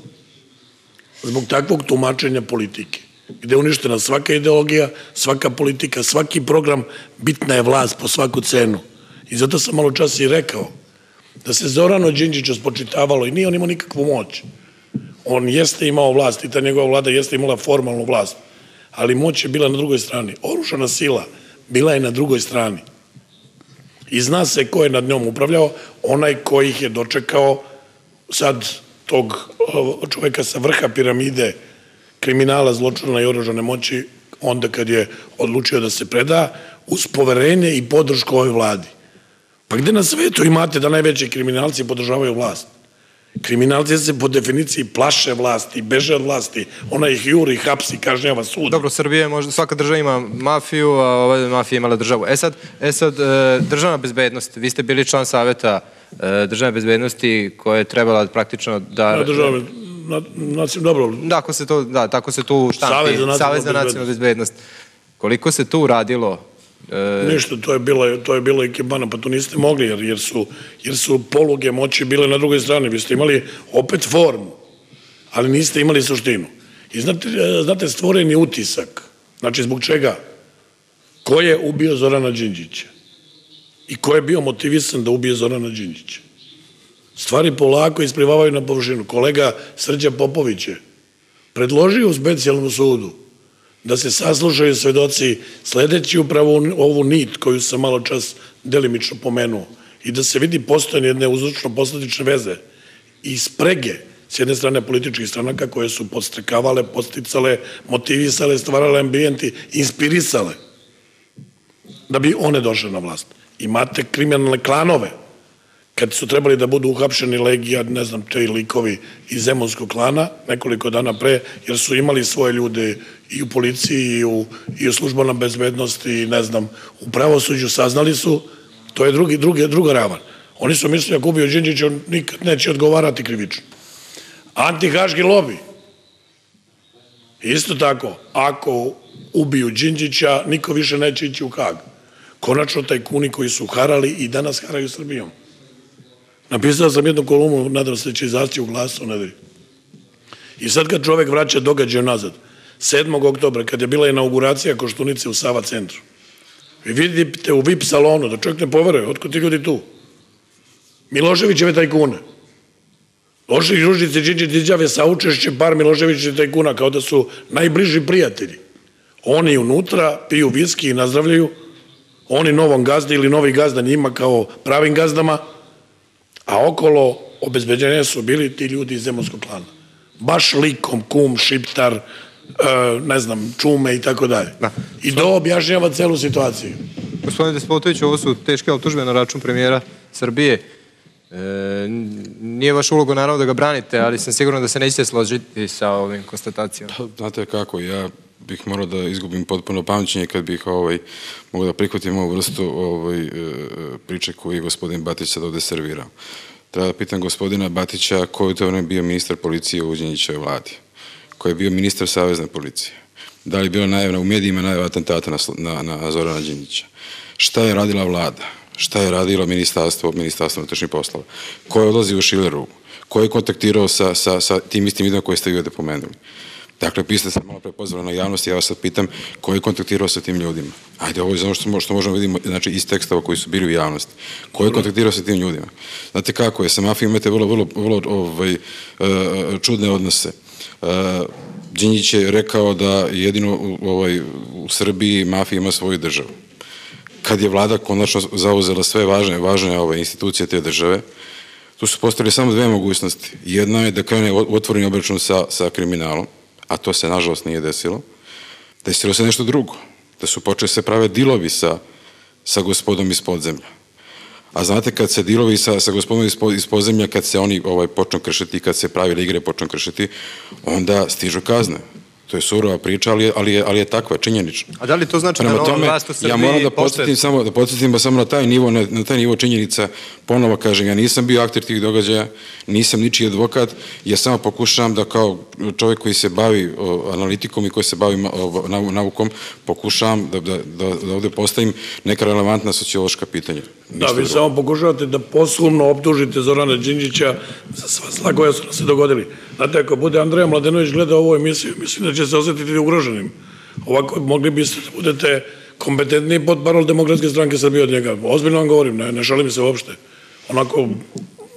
Zbog takvog tumačenja politike, gde je uništena svaka ideologija, svaka politika, svaki program, bitna je vlast po svaku cenu. I zato sam malo čas i rekao da se Zorano Đinđiću spočitavalo i nije on imao nikakvu moć. On jeste imao vlast i ta njegova vlada jeste imala formalnu vlast, ali moć je bila na drugoj strani. Oružana sila bila je na drugoj strani. I zna se ko je nad njom upravljao, onaj koji ih je dočekao sad tog čoveka sa vrha piramide kriminala, zločina i oružane moći, onda kad je odlučio da se preda, uz poverenje i podršku ovoj vladi. Pa gde na svetu imate da najveći kriminalci podržavaju vlast? Kriminalci se po definiciji plaše vlasti, beže od vlasti, ona ih juri, hapsi, kažnjava sud. Dobro, Srbija je možda, svaka država ima mafiju, a ova mafija imala državu. E sad, e sad e, državna bezbednost, vi ste bili član saveta e, državne bezbednosti koja je trebala praktično da... Na državne, na, na, dobro, Da, ako se to, da, tako se tu štampi. Savez za nacionalnu nacionalnu bezbednost. Koliko se tu radilo? E, Ništa, to je bilo, to je bilo i kebana, pa to niste mogli, jer, jer, su, jer su poluge moći bile na drugoj strani. Vi ste imali opet formu, ali niste imali suštinu. I znate, e, znate stvoren je utisak. Znači, zbog čega? Ko je ubio Zorana Đinđića? I ko je bio motivisan da ubije Zorana Đinđića? Stvari polako isplivavaju na površinu. Kolega Srđa Popović je predložio u specijalnom sudu da se saslušaju svedoci sledeći upravo ovu nit koju sam malo čas delimično pomenuo i da se vidi postojanje jedne uzročno-posledične veze i sprege s jedne strane političkih stranaka koje su podstrekavale, posticale, motivisale, stvarale ambijenti, inspirisale da bi one došle na vlast. Imate kriminalne klanove kad su trebali da budu uhapšeni Legija, ne znam, te likovi iz Zemunskog klana nekoliko dana pre, jer su imali svoje ljude i u policiji i u, i u službama bezbednosti i ne znam, u pravosuđu saznali su, to je drugi, drugi, druga ravan. Oni su mislili ako ubiju Đinđića, on nikad neće odgovarati krivično. Antihaški lobi. Isto tako, ako ubiju Đinđića, niko više neće ići u Hag. Konačno tajkuni koji su harali i danas haraju Srbijom. Napisao sam jednu kolumnu, nadam se da će izaći u glasu nedelju. I sad kad čovek vraća događaj nazad, 7. oktobra, kad je bila inauguracija Koštunice u Sava centru, vi vidite u VIP salonu, da čovjek ne poveruje, otko ti ljudi tu? Miloševićeve tajkune. Loših Žužice, Điđe, Diđave sa učešće par Miloševićeve tajkuna, kao da su najbliži prijatelji. Oni unutra piju viski i nazdravljaju, oni novom gazdi ili novi gazda njima kao pravim gazdama, a okolo obezbeđenja su bili ti ljudi iz Zemunskog klana. Baš likom, kum, šiptar, e, ne znam, čume i tako dalje. Da. I to objašnjava celu situaciju. Gospodine Despotović, ovo su teške optužbe na račun premijera Srbije. E, nije vaš uloga naravno da ga branite, ali sam siguran da se nećete složiti sa ovim konstatacijama. Pa, znate kako, ja bih morao da izgubim potpuno pamćenje kad bih ovaj, mogu da prihvatim ovu vrstu ovaj, e, priče koju je gospodin Batić sad ovde servirao. Treba da pitam gospodina Batića koji je to vreme bio ministar policije u Uđenjićevoj vladi, koji je bio ministar savezne policije. Da li je bila najavna u medijima najava atentata na, na, na Zorana Đinđića? Šta je radila vlada? Šta je radilo ministarstvo, ministarstvo unutrašnjih poslova? Ko je odlazio u Šileru? Ko je kontaktirao sa, sa, sa tim istim ljudima koje ste vi ovde pomenuli? Dakle, vi ste se malo pre pozvali na javnost, ja vas sad pitam ko je kontaktirao sa tim ljudima. Ajde, ovo je ono što, što možemo vidimo znači, iz tekstova koji su bili u javnosti. Ko je kontaktirao sa tim ljudima? Znate kako je, sa mafijom imate vrlo, vrlo, vrlo ovaj, e, čudne odnose. E, Đinjić je rekao da jedino ovaj, u Srbiji mafija ima svoju državu. Kad je vlada konačno zauzela sve važne, važne ove institucije te države, tu su postavili samo dve mogućnosti. Jedna je da krene otvoreni obračun sa, sa kriminalom, a to se nažalost nije desilo. Desilo se nešto drugo. Da su počeli se prave dilovi sa, sa gospodom iz podzemlja. A znate kad se dilovi sa, sa gospodom iz, iz podzemlja, kad se oni ovaj, počnu kršiti, kad se pravile igre počnu kršiti, onda stižu kazne. To je surova priča, ali je, ali je, ali je takva, činjenična. A da li to znači Prema da tome, vlast u Srbiji ja moram da podsjetim samo, da podsjetim samo na taj nivo, na, na taj nivo činjenica, ponovo kažem, ja nisam bio akter tih događaja, nisam ničiji advokat, ja samo pokušavam da kao čovjek koji se bavi o, analitikom i koji se bavi o, nau- naukom, pokušavam da, da, da, da ovde postavim neka relevantna sociološka pitanja. Da, vi drugo. samo pokušavate da poslovno optužite Zorana Đinđića za sva zla koja su nam se dogodili. Znate, ako bude Andreja Mladenović gleda ovu emisiju, mislim da će se osetiti ugroženim. Ovako mogli biste da budete kompetentni pod parol Demokratske stranke Srbije od njega. Ozbiljno vam govorim, ne, ne šalim se uopšte. Onako,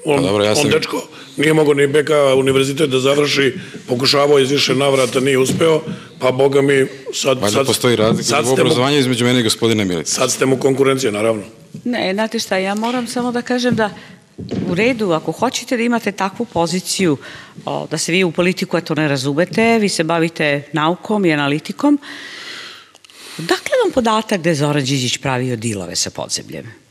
on, Pa dobro, ja sam- on dečko nije mogao ni BK univerzitet da završi, pokušavao iz više navrata, nije uspeo, pa boga mi sad... Valjda sad, postoji razlika u obrazovanju između mene i gospodina Milica. Sad ste mu konkurencija, naravno. Ne, znate šta, ja moram samo da kažem da u redu, ako hoćete da imate takvu poziciju, o, da se vi u politiku eto ne razumete, vi se bavite naukom i analitikom, dakle vam podatak da je Zoran Đinđić pravio dilove sa podzemljem?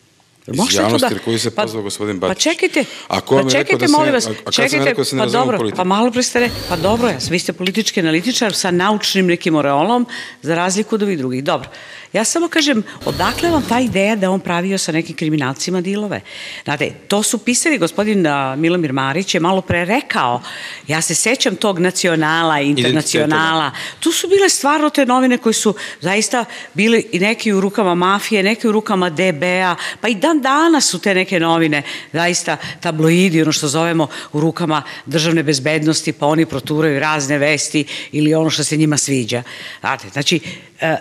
Iz Možete to javnosti koji se pozvao gospodin Pa Bačić. čekajte, A ko pa čekajte, da molim vas, čekajte, rekao da se ne pa u dobro, politiku? pa malo pre ste pa dobro, ja, vi ste politički analitičar sa naučnim nekim oreolom, za razliku od ovih drugih. Dobro, ja samo kažem, odakle vam ta ideja da on pravio sa nekim kriminalcima dilove? Znate, to su pisali, gospodin Milomir Marić je malo pre rekao, ja se sećam tog nacionala, internacionala, tu su bile stvarno te novine koje su zaista bile i neki u rukama mafije, neki u rukama DB-a, pa i dan danas su te neke novine, zaista tabloidi, ono što zovemo u rukama državne bezbednosti, pa oni proturaju razne vesti ili ono što se njima sviđa. Znate, znači, e,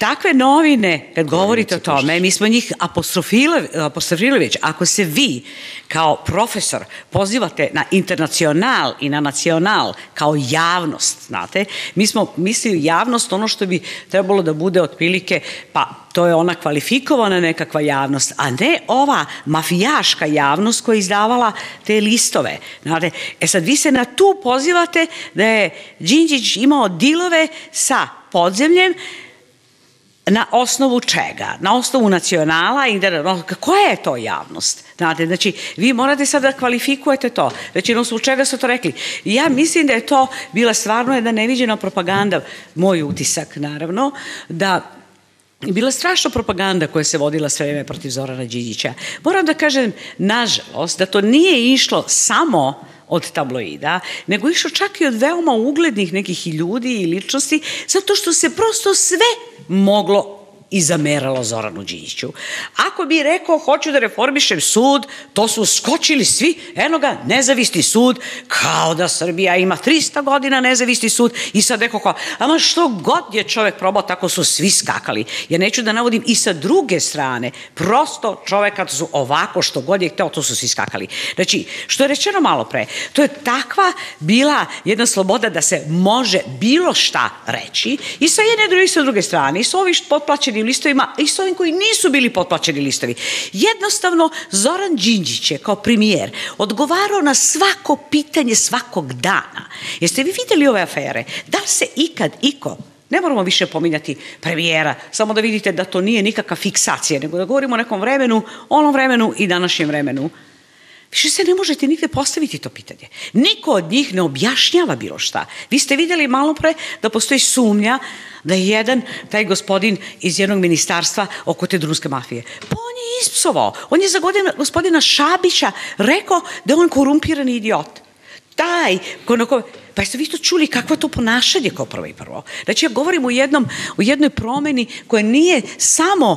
Takve novine, kad govorite o tome, mi smo njih apostrofirali već. Ako se vi kao profesor pozivate na internacional i na nacional kao javnost, znate, mi smo mislili javnost ono što bi trebalo da bude otprilike, pa to je ona kvalifikovana nekakva javnost, a ne ova mafijaška javnost koja je izdavala te listove. Znate, e sad vi se na tu pozivate da je Đinđić imao dilove sa podzemljem, na osnovu čega? Na osnovu nacionala i da, koja je to javnost? Znate, znači, vi morate sad da kvalifikujete to. Znači, na osnovu čega su to rekli? Ja mislim da je to bila stvarno jedna neviđena propaganda, moj utisak, naravno, da bila strašna propaganda koja se vodila sve vreme protiv Zorana Đinđića. Moram da kažem, nažalost, da to nije išlo samo od tabloida, nego išlo čak i od veoma uglednih nekih ljudi i ličnosti, zato što se prosto sve moglo i zameralo Zoranu Đinđiću. Ako bi rekao, hoću da reformišem sud, to su skočili svi, eno ga, nezavisni sud, kao da Srbija ima 300 godina nezavisni sud i sad neko kao, ama što god je čovek probao, tako su svi skakali. Ja neću da navodim i sa druge strane, prosto čovek kad su ovako, što god je hteo, to su svi skakali. Znači, što je rečeno malo pre, to je takva bila jedna sloboda da se može bilo šta reći i sa jedne i sa druge strane, i sa ovih potplaćenim listovima, i sa ovim koji nisu bili potplaćeni listovi. Jednostavno, Zoran Đinđić je kao premijer odgovarao na svako pitanje svakog dana. Jeste vi videli ove afere? Da li se ikad iko Ne moramo više pominjati premijera, samo da vidite da to nije nikakva fiksacija, nego da govorimo o nekom vremenu, onom vremenu i današnjem vremenu. Više se ne možete nigde postaviti to pitanje. Niko od njih ne objašnjava bilo šta. Vi ste videli malo pre da postoji sumnja da je jedan, taj gospodin iz jednog ministarstva oko te drumske mafije. Pa on je ispsovao. On je za godina, gospodina Šabića rekao da je on korumpirani idiot taj, ko na ko, pa jeste vi to čuli kakvo to ponašanje kao prvo i prvo. Znači ja govorim o, jednom, o jednoj promeni koja nije samo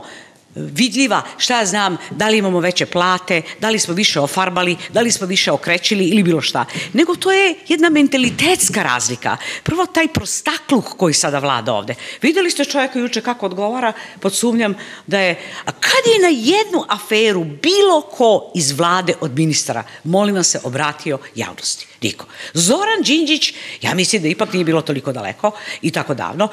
vidljiva, šta ja znam, da li imamo veće plate, da li smo više ofarbali, da li smo više okrećili ili bilo šta. Nego to je jedna mentalitetska razlika. Prvo taj prostakluk koji sada vlada ovde. Videli ste čovjeka juče kako odgovara, pod sumnjam da je, a kad je na jednu aferu bilo ko iz vlade od ministara, molim vas se, obratio javnosti? Niko. Zoran Đinđić, ja mislim da ipak nije bilo toliko daleko i tako davno,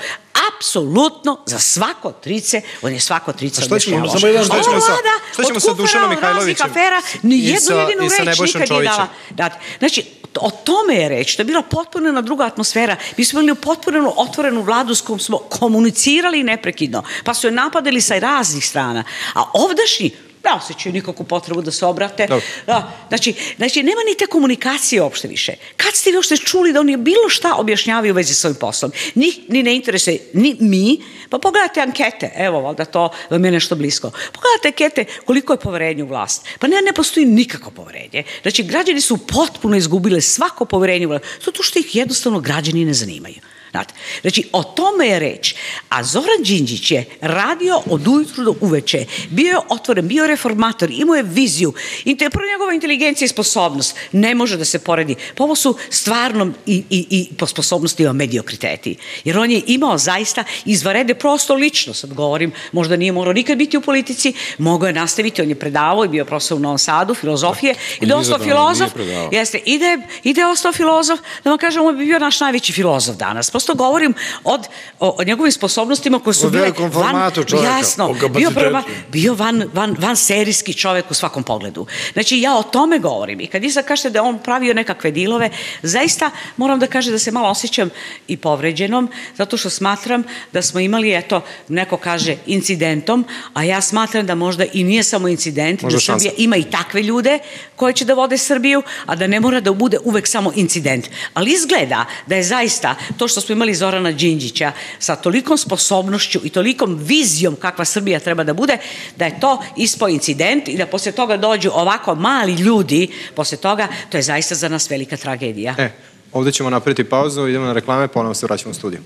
apsolutno za svako trice, on je svako trice A što objašnjavao. samo jedan- što ćemo sa- što ćemo sa Dušanom Mihajlovićem afera, ni jednu jedinu reč nikad nije dala. Čovićem? Da, znači, o tome je reč, to je bila potpuno jedna druga atmosfera. Mi smo imali potpuno otvorenu vladu s kojom smo komunicirali neprekidno, pa su je napadali sa raznih strana. A ovdašnji ne osjećaju nikakvu potrebu da se obrate. Dobro. Da, znači, znači, nema ni te komunikacije uopšte više. Kad ste vi uopšte čuli da oni bilo šta objašnjavaju u vezi s ovim poslom? Ni, ni ne interesuje, ni mi, pa pogledajte ankete, evo, valjda to vam je nešto blisko. Pogledajte ankete koliko je poverenje u vlast. Pa ne, ne postoji nikako poverenje. Znači, građani su potpuno izgubile svako poverenje u vlast, zato što ih jednostavno građani ne zanimaju. Znate, znači, o tome je reč. A Zoran Đinđić je radio od ujutru do uveče. Bio je otvoren, bio je reformator, imao je viziju. I to je prvo njegova inteligencija i sposobnost. Ne može da se poredi. Pa ovo su stvarno i, i, i po sposobnostima mediokriteti. Jer on je imao zaista izvarede prosto lično, sad govorim, možda nije morao nikad biti u politici, mogao je nastaviti, on je predavao i bio profesor u Novom Sadu, filozofije, i da je ostao nije filozof, jeste, i da je, i da je ostao filozof, da vam kažem, on bi bio naš najveći filozof danas. Prosto govorim od, o, o njegovim sposobnostima koje su O bile velikom formatu čoveka, jasno, bio, prva, bio van, van, van serijski čovek u svakom pogledu. Znači, ja o tome govorim. I kad vi sad kažete da on pravio nekakve dilove, zaista moram da kažem da se malo osjećam i povređenom, zato što smatram da smo imali, eto, neko kaže incidentom, a ja smatram da možda i nije samo incident, Možda da šansa. Srbija ima i takve ljude koji će da vode Srbiju, a da ne mora da bude uvek samo incident. Ali izgleda da je zaista to što smo imali Zorana Đinđića sa tolikom sposobnošću i tolikom vizijom kakva Srbija treba da bude, da je to ispo incident i da posle toga dođu ovako mali ljudi, posle toga, to je zaista za nas velika tragedija. E, ovde ćemo napraviti pauzu, idemo na reklame, ponovo se vraćamo u studiju.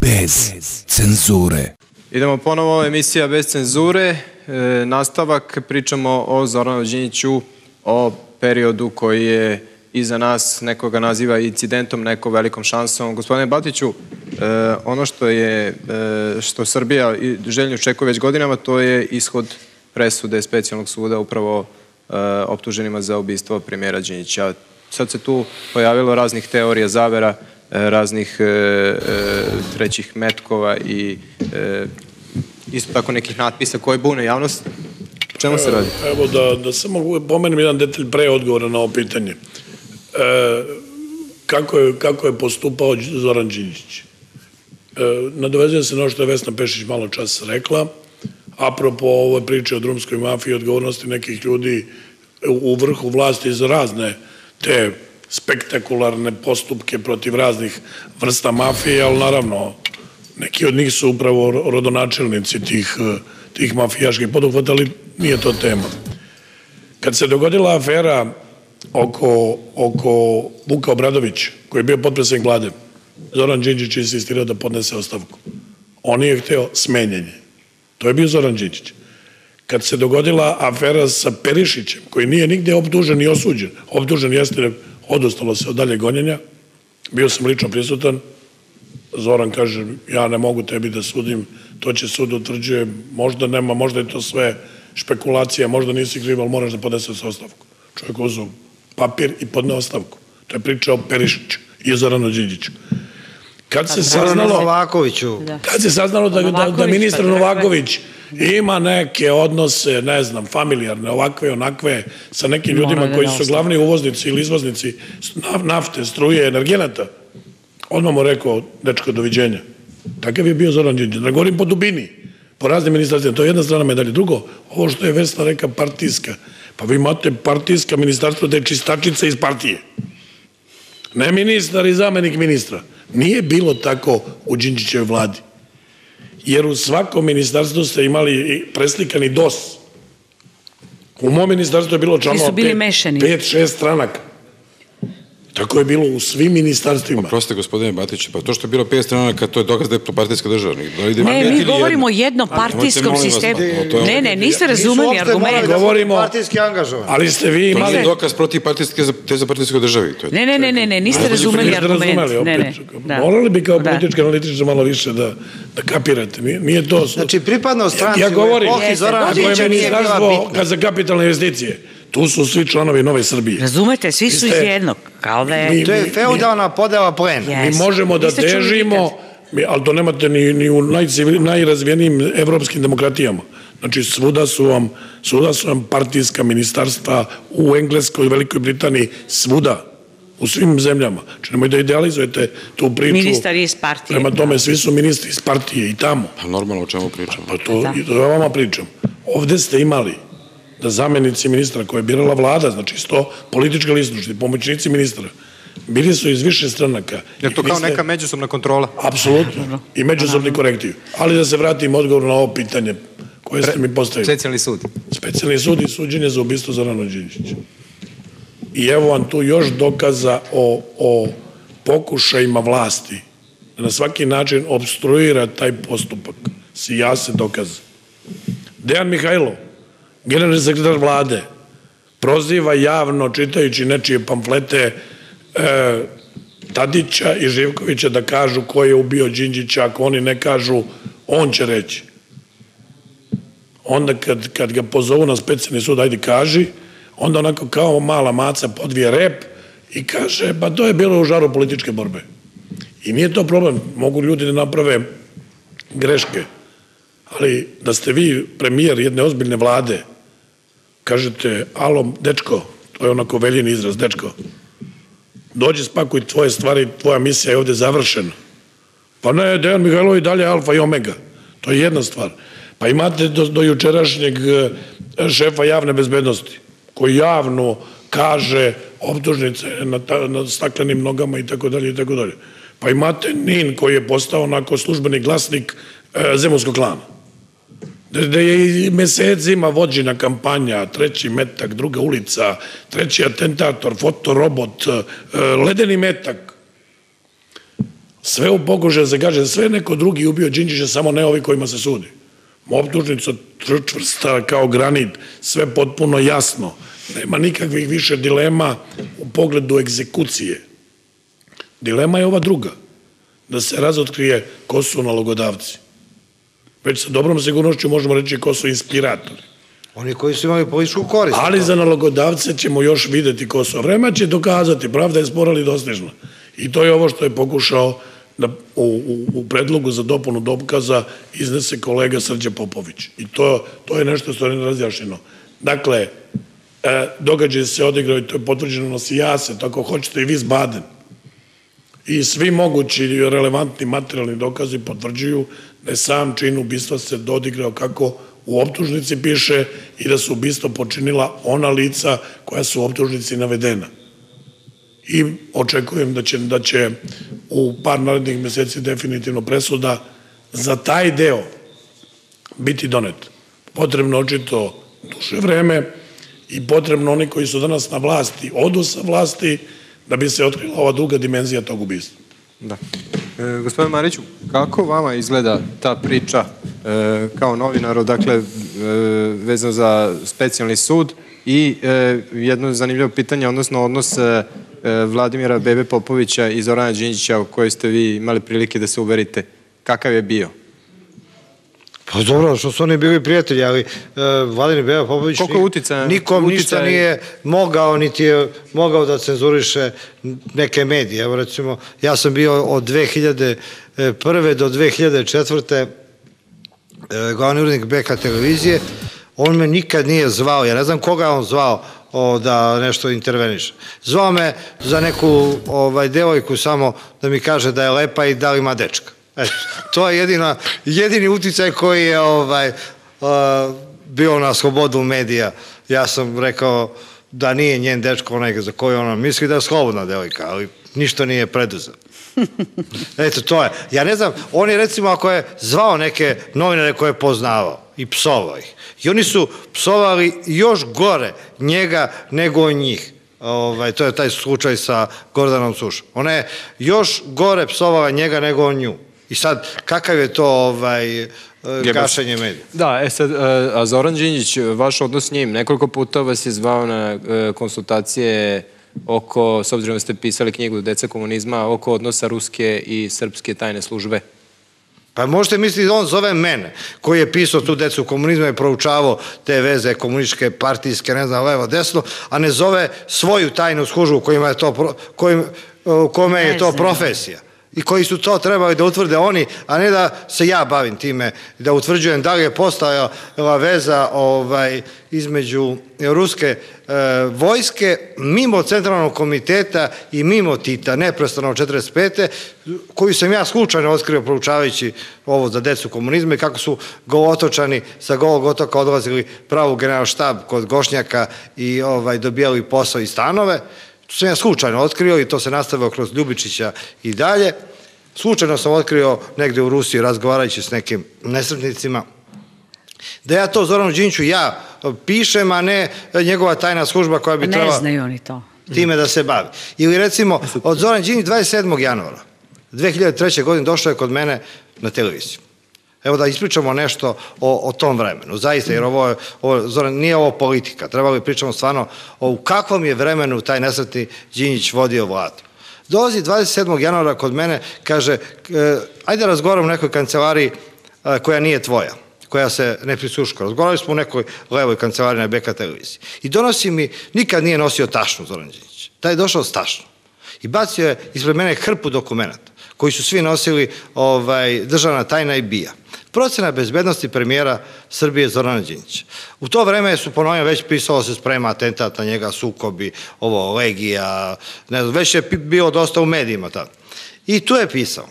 Bez cenzure. Idemo ponovo, emisija bez cenzure, e, nastavak, pričamo o Zoranu Đinjiću, o periodu koji je iza nas, nekoga naziva incidentom, neko velikom šansom. Gospodine Batiću, e, ono što je, e, što Srbija željno očekuje već godinama, to je ishod presude specijalnog suda upravo e, optuženima za ubistvo premijera Đinjića. Sad se tu pojavilo raznih teorija zavera, raznih trećih metkova i isto tako nekih natpisa koje bune javnost. Čemu se radi? Evo da, da samo pomenem jedan detalj pre odgovora na ovo pitanje. E, kako, je, kako je postupao Zoran Đinđić? E, nadovezujem se na što je Vesna Pešić malo čas rekla, apropo ove priče o drumskoj mafiji odgovornosti nekih ljudi u, vrhu vlasti za razne te spektakularne postupke protiv raznih vrsta mafije, ali naravno neki od njih su upravo rodonačelnici tih, tih mafijaških poduhvata, ali nije to tema. Kad se dogodila afera oko, oko Vuka Obradović, koji je bio potpredsjednik vlade, Zoran Đinđić je insistirao da podnese ostavku. On je hteo smenjenje. To je bio Zoran Đinđić. Kad se dogodila afera sa Perišićem, koji nije nigde optužen i osuđen, optužen jeste, jer odustalo se od dalje gonjenja, bio sam lično prisutan, Zoran kaže, ja ne mogu tebi da sudim, to će sud utvrđuje, možda nema, možda je to sve špekulacija, možda nisi kriv, ali moraš da podneseš ostavku. Čovjek uzeo papir i podneo ostavku. To je priča o Perišiću i o Zoranu Đinđiću. Kad se saznalo... Novakoviću. Da. Kad se saznalo da, da, da ministar pa, Novaković ima neke odnose, ne znam, familijarne, ovakve, onakve, sa nekim ljudima da koji su glavni uvoznici ili izvoznici naf- nafte, struje, energenata, odmah mu rekao, dečko, doviđenja. Takav je bio Zoran Đinđić. Da govorim po dubini, po raznim ministarstvima. To je jedna strana medalje. Drugo, ovo što je Vesna reka partijska. Pa vi imate partijska ministarstva da je čistačica iz partije. Ne ministar i zamenik ministra. Nije bilo tako u Đinđićevoj vladi. Jer u svakom ministarstvu ste imali preslikani DOS. U mom ministarstvu je bilo članova su bili pet, mešani. pet, šest stranaka. Tako je bilo u svim ministarstvima. Proste, gospodine Batić, pa to što je bilo pet stranaka, to je dokaz da je to partijska država. Da Ne, mi govorimo o jednopartijskom sistemu. to je- Ne, ne, niste Nisu razumeli argument. da budu Govorimo- partijski angažovani. Ali ste vi To imali... je dokaz protiv partijske, te za partijskoj državi. To je, Ne, ne, ne, ne, ne, niste razumeli Niste argument. razumeli Ne, ne. opet. Da. Morali bi kao Da. politički analitičar malo više da, da kapirate. Nije, to... Znači, pripadnost stranci ja, ja govorim, u epohi Zorana Đinđića nije bila bitna. kad za kapitalne investicije, tu su svi članovi Nove Srbije. Razumete, svi su iz jednog. Kao da je... Mi- To je feudalna podela plena. Je. Mi možemo da težimo, mi, ali to nemate ni, ni u najcivili, najrazvijenijim evropskim demokratijama. Znači, svuda su vam, svuda su vam partijska ministarstva u Engleskoj, u Velikoj Britaniji, svuda, u svim zemljama. Znači, nemoj da idealizujete tu priču. Ministar iz partije. Prema tome, svi su ministri iz partije i tamo. pa normalno o čemu pričamo. Pa to, Da. i to ja vama pričam. Ovde ste imali da zamenici ministra koje je birala vlada, znači isto politička ličnosti, pomoćnici ministra, bili su iz više stranaka. Je to kao ste- neka međusobna kontrola? Apsolutno. I međusobni korektiv. Ali da se vratim odgovor na ovo pitanje koje ste mi postavili. Specijalni sud. Specijalni sud i suđenje za ubistvo Zorana Đinđića. I evo vam tu još dokaza o, o pokušajima vlasti da na svaki način obstruira taj postupak. Si ja se dokaz. Dejan Mihajlov, generalni sekretar vlade, proziva javno, čitajući nečije pamflete, e, Tadića i Živkovića da kažu ko je ubio Đinđića, ako oni ne kažu, on će reći. Onda kad, kad ga pozovu na specijalni sud, ajde kaži, onda onako kao mala maca podvije rep i kaže, pa to je bilo u žaru političke borbe. I nije to problem, mogu ljudi da naprave greške, ali da ste vi premijer jedne ozbiljne vlade, kažete, alo, dečko, to je onako veljeni izraz, dečko, dođi spakuj tvoje stvari, tvoja misija je ovde završena. Pa ne, Dejan Mihajlov i dalje alfa i omega. To je jedna stvar. Pa imate do, do jučerašnjeg e, šefa javne bezbednosti, koji javno kaže optužnice na, ta, na staklenim nogama i tako dalje i tako dalje. Pa imate Nin koji je postao onako službeni glasnik e, Zemunskog klana. Da, da je mesecima vođena kampanja, treći metak, druga ulica, treći atentator, fotorobot, e, ledeni metak, sve u se kaže, sve neko drugi ubio Đinđića, samo ne ovi kojima se sudi. Optužnica čvrsta kao granit, sve potpuno jasno. Nema nikakvih više dilema u pogledu egzekucije. Dilema je ova druga, da se razotkrije ko su nalogodavci. Već sa dobrom sigurnošću možemo reći ko su inspiratori. Oni koji su imali političku korist. Ali za nalogodavce ćemo još videti ko su. A Vreme će dokazati, pravda je spora ali dostižna. I to je ovo što je pokušao da u, u, u predlogu za dopunu dokaza iznese kolega Srđa Popović. I to, to je nešto što je razjašnjeno. Dakle, e, događaj se odigrao i to je potvrđeno na Sijase, tako hoćete i vi Baden. I svi mogući relevantni materijalni dokazi potvrđuju da je sam čin ubistva se dodigrao kako u optužnici piše i da su ubistvo počinila ona lica koja su u optužnici navedena. I očekujem da će, da će u par narednih meseci definitivno presuda za taj deo biti donet. Potrebno očito duže vreme i potrebno oni koji su danas na vlasti odu sa vlasti da bi se otkrila ova druga dimenzija tog ubistva. Da. E, gospodin Mariću, kako vama izgleda ta priča e, kao novinaru, dakle, e, vezano za specijalni sud i e, jedno zanimljivo pitanje, odnosno odnos e, e, Vladimira Bebe Popovića i Zorana Đinđića u kojoj ste vi imali prilike da se uverite. Kakav je bio? Pa dobro, što su oni bili prijatelji, ali uh, Vladimir Beba Popović Koliko nikom uticaj- ništa nije mogao, niti je mogao da cenzuriše neke medije. Evo recimo, ja sam bio od 2001. do 2004. e, glavni urednik BK televizije, on me nikad nije zvao, ja ne znam koga je on zvao o, da nešto interveniše. Zvao me za neku ovaj, devojku samo da mi kaže da je lepa i da li ima dečka. Eto, to je jedina, jedini uticaj koji je ovaj, uh, bio na slobodu medija. Ja sam rekao da nije njen dečko onaj za koju ona misli da je slobodna devojka, ali ništa nije preduzeo. Eto, to je. Ja ne znam, on je recimo ako je zvao neke novinare koje je poznavao i psovao ih. I oni su psovali još gore njega nego njih. Ovaj, to je taj slučaj sa Gordanom Sušom. Ona je još gore psovala njega nego nju. I sad, kakav je to ovaj, e, gašenje medija? Da, e sad, e, a Zoran Đinđić, vaš odnos s njim, nekoliko puta vas je zvao na e, konsultacije oko, s obzirom da ste pisali knjigu Deca komunizma, oko odnosa ruske i srpske tajne službe. Pa možete misliti da on zove mene, koji je pisao tu decu komunizma i proučavao te veze komunističke, partijske, ne znam, levo, desno, a ne zove svoju tajnu službu kojima je to, kojim, u kome je to profesija. I koji su to trebali da utvrde oni, a ne da se ja bavim time, da utvrđujem da li je postojala veza ovaj, između ruske e, vojske mimo centralnog komiteta i mimo Tita, neprestano od 45. koju sam ja slučajno otkrio proučavajući ovo za decu komunizma i kako su golotočani sa golog otoka odlazili pravo u general štab kod Gošnjaka i ovaj, dobijali posao i stanove. To sam ja slučajno otkrio i to se nastavilo kroz Ljubičića i dalje. Slučajno sam otkrio negde u Rusiji razgovarajući s nekim nesretnicima da ja to Zoranu Đinću ja pišem, a ne njegova tajna služba koja bi Ne trebala znaju oni to. time da se bavi. Ili recimo, od Zoran Đinđić 27. januara 2003. godine došao je kod mene na televiziju. Evo da ispričamo nešto o, o tom vremenu. Zaista, jer ovo, ovo Zoran, nije ovo politika. Trebalo bi pričamo stvarno o u kakvom je vremenu taj nesretni Đinjić vodio vladu. Dolazi 27. januara kod mene, kaže, e, ajde razgovaram u nekoj kancelariji e, koja nije tvoja koja se ne prisuška. Razgovarali smo u nekoj levoj kancelariji na BK televiziji. I donosi mi, nikad nije nosio tašnu Zoran Đinđić. Taj je došao s tašnom. I bacio je ispred mene hrpu dokumenta koji su svi nosili ovaj, državna tajna i bija. Procena bezbednosti premijera Srbije Zorana Đinđića. U to vreme su ponovno već pisalo se sprema atentat na njega, sukobi, ovo, legija, ne znam, već je bio dosta u medijima tada. I tu je pisao.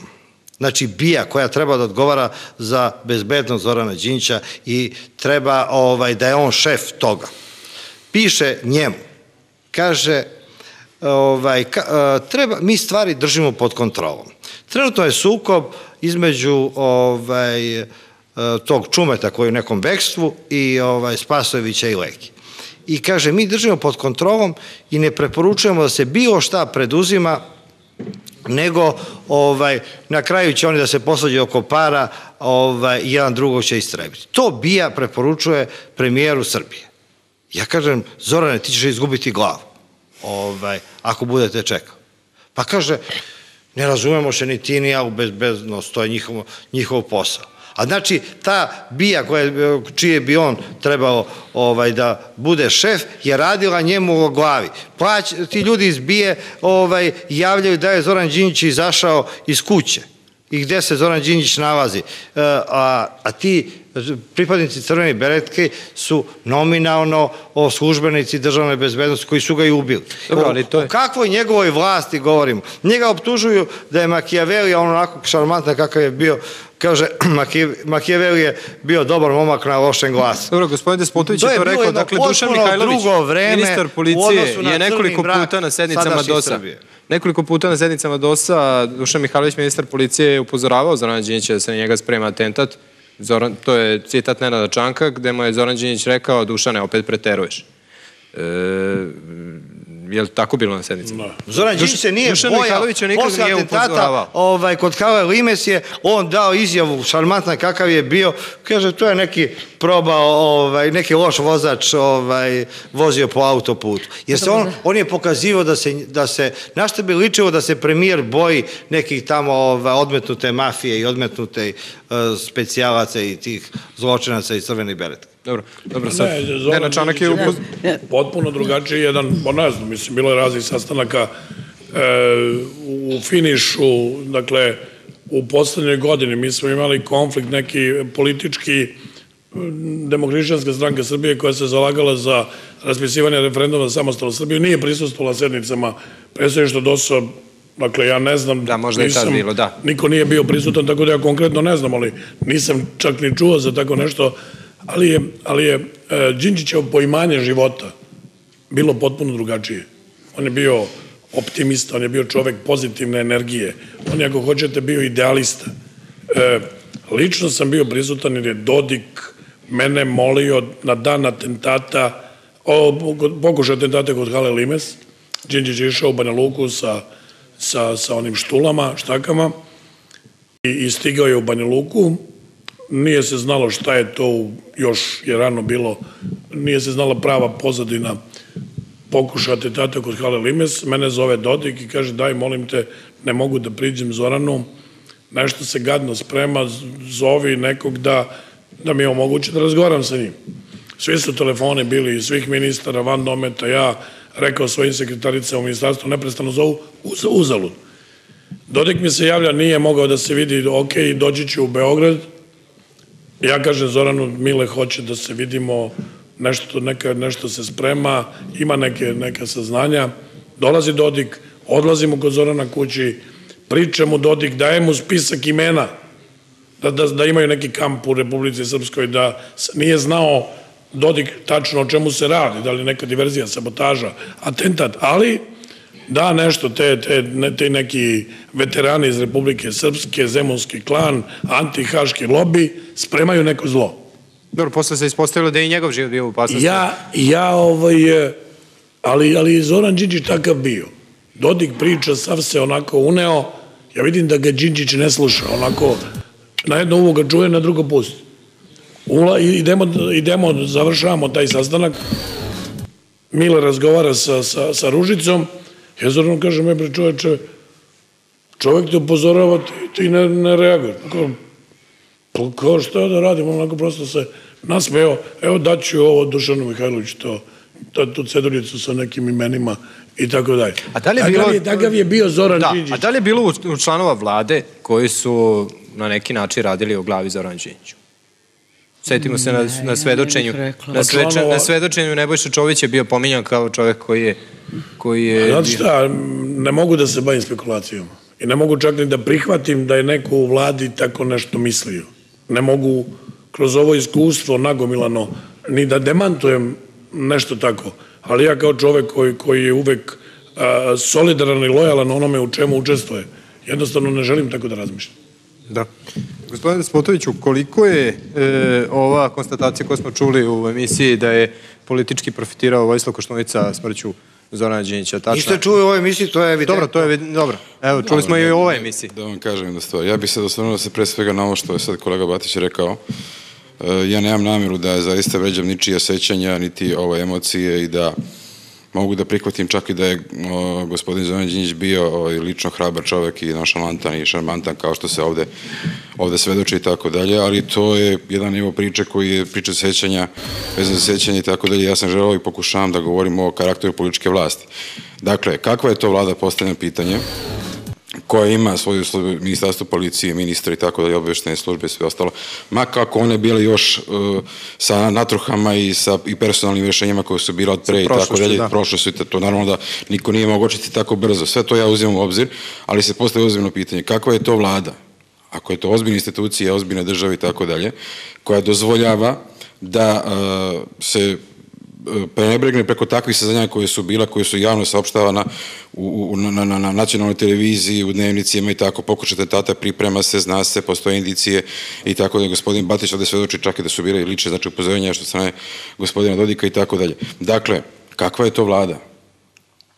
Znači, bija koja treba da odgovara za bezbednost Zorana Đinća i treba ovaj, da je on šef toga. Piše njemu, kaže, ovaj, ka, treba, mi stvari držimo pod kontrolom. Trenutno je sukob između ovaj, tog čumeta koji je u nekom bekstvu i ovaj, Spasojevića i Leki. I kaže, mi držimo pod kontrolom i ne preporučujemo da se bilo šta preduzima nego ovaj, na kraju će oni da se poslađaju oko para ovaj, jedan drugog će istrebiti. To Bija preporučuje premijeru Srbije. Ja kažem, Zorane, ti ćeš izgubiti glavu ovaj, ako budete čekali. Pa kaže, ne razumemo se ni ti ni ja u bezbednost, to je njihov, njihov posao. A znači, ta bija koja, čije bi on trebao ovaj, da bude šef, je radila njemu u glavi. Plać, ti ljudi iz bije ovaj, javljaju da je Zoran Đinjić izašao iz kuće i gde se Zoran Đinđić nalazi. E, a, a ti pripadnici Crvene beretke su nominalno o službenici državne bezbednosti koji su ga i ubili. Dobro, ali to je... O kakvoj njegovoj vlasti govorimo? Njega optužuju da je Machiavelli, on onako šarmantan kakav je bio, kaže, Machiavelli je bio dobar momak na lošem glasu. Dobro, gospodin Despotović je to rekao, dakle, Dušan Mihajlović, ministar policije, je nekoliko puta na sednicama DOS-a. Nekoliko puta na sednicama DOS-a Dušan Mihajlović, ministar policije, je upozoravao Zorana Đinjića da se na njega sprema atentat. Zoran, to je citat Nenada Čanka, gde mu je Zoran Đinjić rekao, Dušane, opet preteruješ. E, je li tako bilo na sednici? No. Zoran Đinđić se nije Dušan bojao, posle atentata ovaj, kod Kale Limes je on dao izjavu šarmantna kakav je bio, kaže to je neki probao, ovaj, neki loš vozač ovaj, vozio po autoputu. Jer se on, on je pokazivao da se, da se, na što bi ličilo da se premijer boji nekih tamo ovaj, odmetnute mafije i odmetnute uh, specijalaca i tih zločinaca iz crvenih beretka. Dobro, dobro sad. Ne, Zoran Čanak je upoz... potpuno drugačiji jedan, pa ne znam, mislim, bilo je raznih sastanaka e, u finišu, dakle, u poslednjoj godini mi smo imali konflikt neki politički Demokrišćanska stranka Srbije koja se zalagala za raspisivanje referenduma za samostalnu Srbiju nije prisustovala sednicama predstavništva DOS-a Dakle, ja ne znam, da, možda nisam, je tad bilo, da. niko nije bio prisutan, tako da ja konkretno ne znam, ali nisam čak ni čuo za tako nešto ali je, ali je e, Đinđićevo poimanje života bilo potpuno drugačije. On je bio optimista, on je bio čovek pozitivne energije, on je, ako hoćete, bio idealista. E, lično sam bio prisutan jer je Dodik mene molio na dan atentata, o, pokušaj atentata kod Hale Limes, Đinđić je išao u Banja Luku sa, sa, sa onim štulama, štakama, i, i stigao je u Banja Luku, Nije se znalo šta je to, još je rano bilo, nije se znala prava pozadina pokuša atentata kod Hale Limes. Mene zove Dodik i kaže daj molim te, ne mogu da priđem Zoranu, nešto se gadno sprema, zovi nekog da, da mi omogući da razgovaram sa njim. Svi su telefoni bili svih ministara, van dometa, ja rekao svojim sekretaricama u ministarstvu, neprestano zovu uzalud. Dodik mi se javlja, nije mogao da se vidi, ok, doći će u Beograd. Ja kažem Zoranu, Mile, hoće da se vidimo, nešto, neka, nešto se sprema, ima neke, neka saznanja. Dolazi Dodik, odlazimo kod Zorana kući, pričamo Dodik, daje mu spisak imena, da, da, da imaju neki kamp u Republici Srpskoj, da nije znao Dodik tačno o čemu se radi, da li neka diverzija, sabotaža, atentat, ali da nešto, te, te, ne, te neki veterani iz Republike Srpske, Zemunski klan, antihaški lobi, spremaju neko zlo. Dobro, posle se ispostavilo da je i njegov život bio u opasnosti. Ja, ja ovaj, ali, ali Zoran Đinđić takav bio. Dodik priča, sav se onako uneo, ja vidim da ga Đinđić ne sluša, onako, na jedno uvo ga čuje, na drugo pusti. Ula, idemo, idemo, završavamo taj sastanak, Mile razgovara sa, sa, sa Ružicom, ja Zoran kažem, e bre čoveče, čovek te upozorava, ti, ti ne, ne reaguješ. Kao, pa kao šta da radim, onako prosto se nasmeo, evo daću ovo Dušanu Mihajloviću to, to, tu ceduljicu sa nekim imenima i tako dalje. A da li je Takav bilo- je, takav je bio Zoran Da, Đinđić. a da li je bilo u članova vlade koji su na neki način radili o glavi Zoran Đinđiću? Setimo se na, Ne, ja na svedočenju. rekla. Na, sveče, na svedočenju Nebojša Čović je bio pominjan kao čovek koji je... Koji je Znate bio- šta, ne mogu da se bavim spekulacijom. I ne mogu čak ni da prihvatim da je neko u vladi tako nešto mislio. Ne mogu kroz ovo iskustvo nagomilano ni da demantujem nešto tako. Ali ja kao čovek koji, koji je uvek a, solidaran i lojalan onome u čemu učestvuje, jednostavno ne želim tako da razmišljam. Da. Gospodine Spotoviću, koliko je e, ova konstatacija koju smo čuli u emisiji da je politički profitirao Vojislav Koštunica smrću Zorana Đinjića, tačno? Niste čuli u ovoj emisiji, to je evidentno. Dobro, to je dobro. Evo, čuli smo i u ovoj emisiji. Da vam kažem jednu stvar. Ja bih se osvrnuo da se pre svega na ovo što je sad kolega Batić rekao. E, ja nemam namjeru da zaista vređam ničije sećanja, niti ove emocije i da mogu da prihvatim čak i da je o, gospodin Zoran Đinđić bio o, i lično hrabar čovek i našalantan i šarmantan kao što se ovde, ovde svedoči i tako dalje, ali to je jedan nivo priče koji je priča sećanja, vezan za sećanje i tako dalje. Ja sam želeo i pokušavam da govorim o karakteru političke vlasti. Dakle, kakva je to vlada, postavljam pitanje, koja ima svoju službu, ministarstvo policije, ministra i tako dalje, obaveštene službe i sve ostalo, ma kako one bile još uh, sa natruhama i sa i personalnim rešenjima koje su bila od pre i tako dalje, da. prošle su i to naravno da niko nije mogao očiti tako brzo. Sve to ja uzimam u obzir, ali se postaje ozbiljno pitanje, kakva je to vlada, ako je to ozbiljna institucija, ozbiljna država i tako dalje, koja dozvoljava da uh, se prenebregne preko takvih saznanja koje su bila, koje su javno saopštavana u, u, na, na, na nacionalnoj televiziji, u dnevnicima i tako, pokušate tata, priprema se, zna se, postoje indicije i tako da gospodin Batić ovde svedoči čak i da su bile liče, znači upozorenja što strane gospodina Dodika i tako dalje. Dakle, kakva je to vlada?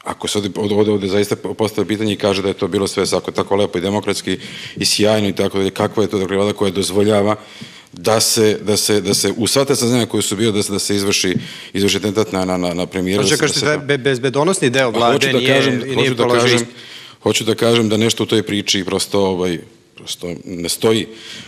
Ako se ovde, ovde, ovde zaista postavlja pitanje i kaže da je to bilo sve sako tako lepo i demokratski i sjajno i tako dalje, kakva je to dakle vlada koja dozvoljava da se, da se, da se u sva te saznanja koje su bio da se, da se izvrši, izvrši atentat na, na, na, na premijera. Hoće da kažete da da je be- bezbedonosni deo vlade hoću da nije, kažem, nije hoću da položio kažem, hoću da kažem da nešto u toj priči prosto ovaj prosto ne stoji.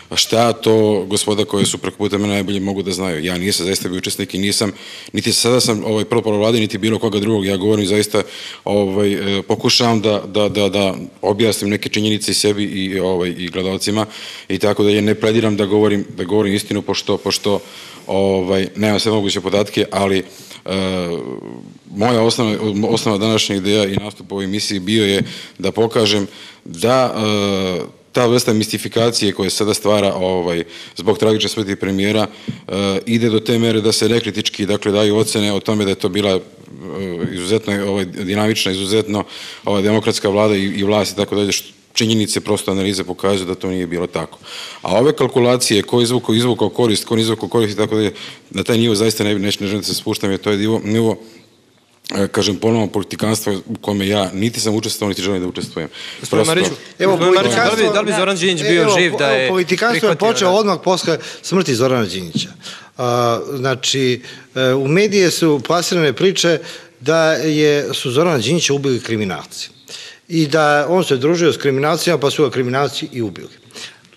A šta to gospoda koje su preko puta mene najbolje mogu da znaju? Ja nisam zaista bio učesnik i nisam, niti sada sam ovaj, prvo vlade, niti bilo koga drugog. Ja govorim zaista, ovaj, e, pokušavam da, da, da, da objasnim neke činjenice i sebi i, ovaj, i gledalcima i tako da je ne plediram da govorim, da govorim istinu, pošto, pošto ovaj, nemam sve moguće podatke, ali e, moja osnovna, osnovna današnja ideja i nastup u ovoj emisiji bio je da pokažem da e, ta vrsta mistifikacije koja se sada stvara ovaj, zbog tragične smrti premijera e, ide do te mere da se nekritički dakle, daju ocene o tome da je to bila e, izuzetno ovaj, dinamična, izuzetno ovaj, demokratska vlada i, i vlast i tako dalje, činjenice, prosto analize pokazuju da to nije bilo tako. A ove kalkulacije, ko je izvukao, izvukao korist, ko nije izvukao korist i tako dalje, na taj nivo zaista ne, ne, ne želim da se spuštam, jer to je nivo, nivo kažem ponovno politikanstva u kome ja niti sam učestvovao, niti želim da učestvujem. Prosto- Mariću, Evo, Mariću, da li, politikanstvo- da li bi Zoran Đinđić E, bio evo, živ da evo, je Politikanstvo je počeo da- odmah posle smrti Zorana Đinjića. A, znači, e, u medije su plasirane priče da je, su Zorana Đinjića ubili kriminalci. I da on se družio s kriminalcima, pa su ga kriminalci i ubili.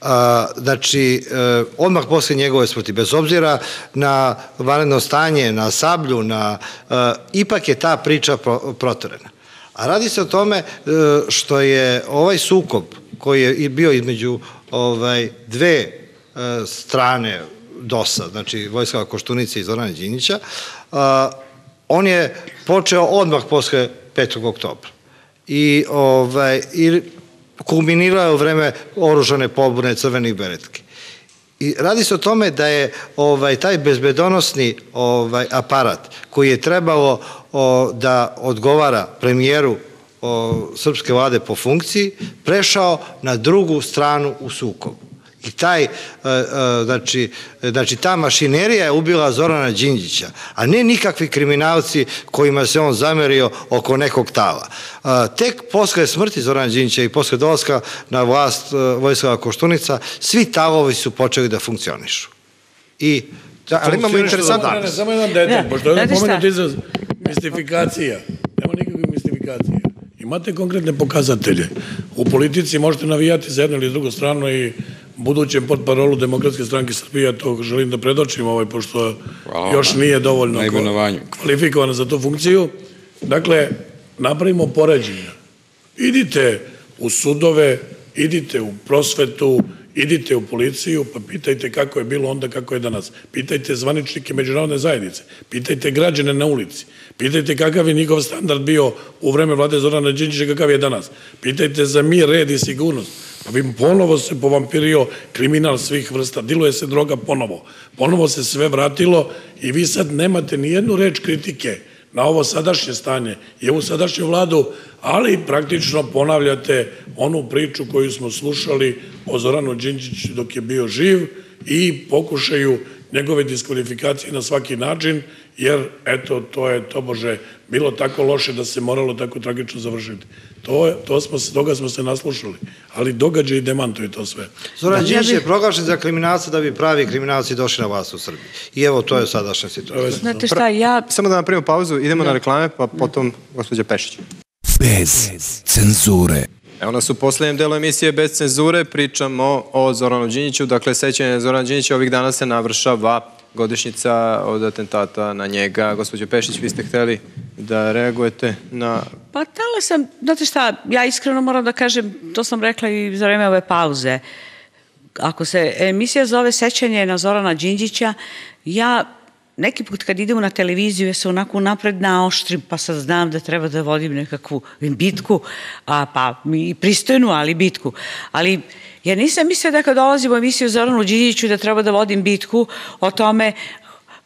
A, znači, e, odmah posle njegove smrti, bez obzira na vanredno stanje, na sablju, na, e, ipak je ta priča pro, protorena. A radi se o tome e, što je ovaj sukob koji je bio između ovaj, dve strane DOS-a, znači Vojska Koštunica i Zorana Đinića, on je počeo odmah posle 5. oktobra. I, ovaj, i kulminirao je u vreme oružane pobune crvenih beretke. I radi se o tome da je ovaj taj bezbedonosni ovaj aparat koji je trebalo o, da odgovara premijeru o, srpske vlade po funkciji prešao na drugu stranu u sukobu. I taj, e, e, znači, znači ta mašinerija je ubila Zorana Đinđića, a ne nikakvi kriminalci kojima se on zamerio oko nekog tala. E, tek posle smrti Zorana Đinđića i posle dolaska na vlast Vojslava Koštunica, svi talovi su počeli da funkcionišu. I Da, ali imamo interesantno... Ne, samo jedan detalj, ja, pošto je pomenut izraz mistifikacija. Nema nikakve mistifikacije. Imate konkretne pokazatelje. U politici možete navijati za jednu ili drugu stranu i budućem pod parolu Demokratske stranke Srbije, to želim da predočim ovaj, pošto Hvala još nije dovoljno kvalifikovano za tu funkciju. Dakle, napravimo poređenja. Idite u sudove, idite u prosvetu, idite u policiju, pa pitajte kako je bilo onda, kako je danas. Pitajte zvaničnike međunarodne zajednice, pitajte građane na ulici, pitajte kakav je njihov standard bio u vreme vlade Zorana Đinđića, kakav je danas. Pitajte za mir, red i sigurnost. Pa bi ponovo se povampirio kriminal svih vrsta, diluje se droga ponovo. Ponovo se sve vratilo i vi sad nemate ni jednu reč kritike na ovo sadašnje stanje i ovu sadašnju vladu, ali praktično ponavljate onu priču koju smo slušali o Zoranu Đinđiću dok je bio živ i pokušaju njegove diskvalifikacije na svaki način, jer eto, to je to bože bilo tako loše da se moralo tako tragično završiti. To, to smo, toga smo se naslušali, ali događaj i demantuje to sve. Zoran Đinđić je proglašen za kriminalca da bi pravi kriminalci došli na vas u Srbiji. I evo, to je sadašnja situacija. Znate šta, ja... Samo da napravimo pauzu, idemo na reklame, pa potom gospođa Pešić. Bez cenzure. Evo nas u poslednjem delu emisije Bez cenzure, pričamo o Zoranu Đinjiću, dakle sećanje Zorana Đinjića ovih dana se navršava godišnjica od atentata na njega. Gospođo Pešić, vi ste hteli da reagujete na... Pa tala sam, znate šta, ja iskreno moram da kažem, to sam rekla i za vreme ove pauze. Ako se emisija zove Sećanje na Zorana Đinđića, ja neki put kad idem na televiziju ja se onako napred naoštrim pa sad znam da treba da vodim nekakvu bitku, a, pa i pristojnu, ali bitku. Ali ja nisam mislila da kad dolazim u emisiju Zoranu Đinjiću da treba da vodim bitku o tome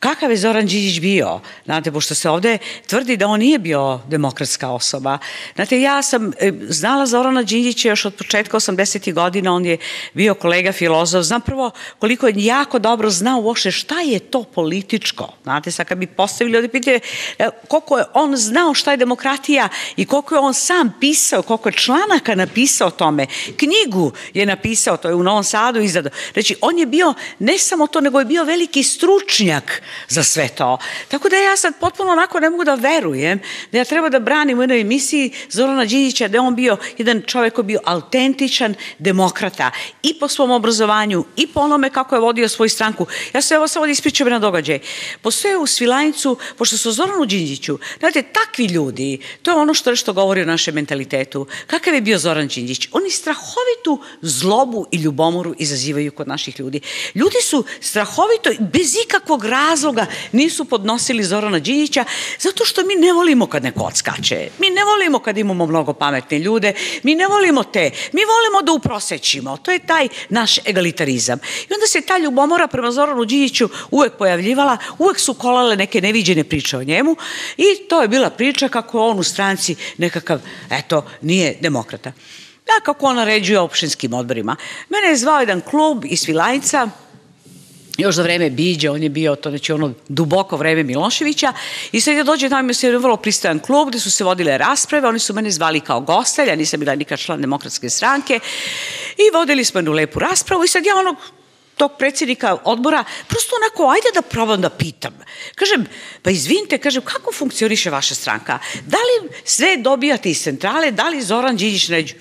Kakav je Zoran Đinđić bio? Znate, pošto se ovde tvrdi da on nije bio demokratska osoba. Znate, ja sam e, znala Zorana Đinđića još od početka 80. godina, on je bio kolega filozof. Znam prvo koliko je jako dobro znao uošte šta je to političko. Znate, sad kad bi postavili ovde pitanje e, koliko je on znao šta je demokratija i koliko je on sam pisao, koliko je članaka napisao o tome. Knjigu je napisao, to je u Novom Sadu izdado. Znači, on je bio ne samo to, nego je bio veliki stručnjak za sve to. Tako da ja sad potpuno onako ne mogu da verujem da ja treba da branim u jednoj emisiji Zorana Đinjića da on bio jedan čovek koji je bio autentičan demokrata i po svom obrazovanju i po onome kako je vodio svoju stranku. Ja se evo samo da ispričam na događaj. Postoje u Svilajncu, pošto su Zoranu Đinđiću, znate, takvi ljudi, to je ono što nešto govori o našem mentalitetu. Kakav je bio Zoran Đinđić? Oni strahovitu zlobu i ljubomoru izazivaju kod naših ljudi. Ljudi su strahovito, bez ikakvog razloga razloga nisu podnosili Zorana Đinjića, zato što mi ne volimo kad neko odskače. Mi ne volimo kad imamo mnogo pametne ljude, mi ne volimo te, mi volimo da uprosećimo. To je taj naš egalitarizam. I onda se ta ljubomora prema Zoranu Đinjiću uvek pojavljivala, uvek su kolale neke neviđene priče o njemu i to je bila priča kako on u stranci nekakav, eto, nije demokrata. Da, kako on naređuje opštinskim odborima. Mene je zvao jedan klub iz Svilajnca, još za vreme Biđe, on je bio to znači ono duboko vreme Miloševića i sad ja dođe tamo se jedan vrlo pristojan klub gde su se vodile rasprave, oni su mene zvali kao gosta, ja nisam bila nikad član demokratske stranke i vodili smo jednu lepu raspravu i sad ja onog tog predsjednika odbora, prosto onako, ajde da probam da pitam. Kažem, pa izvinite, kažem, kako funkcioniše vaša stranka? Da li sve dobijate iz centrale, da li Zoran Đinjić neđu?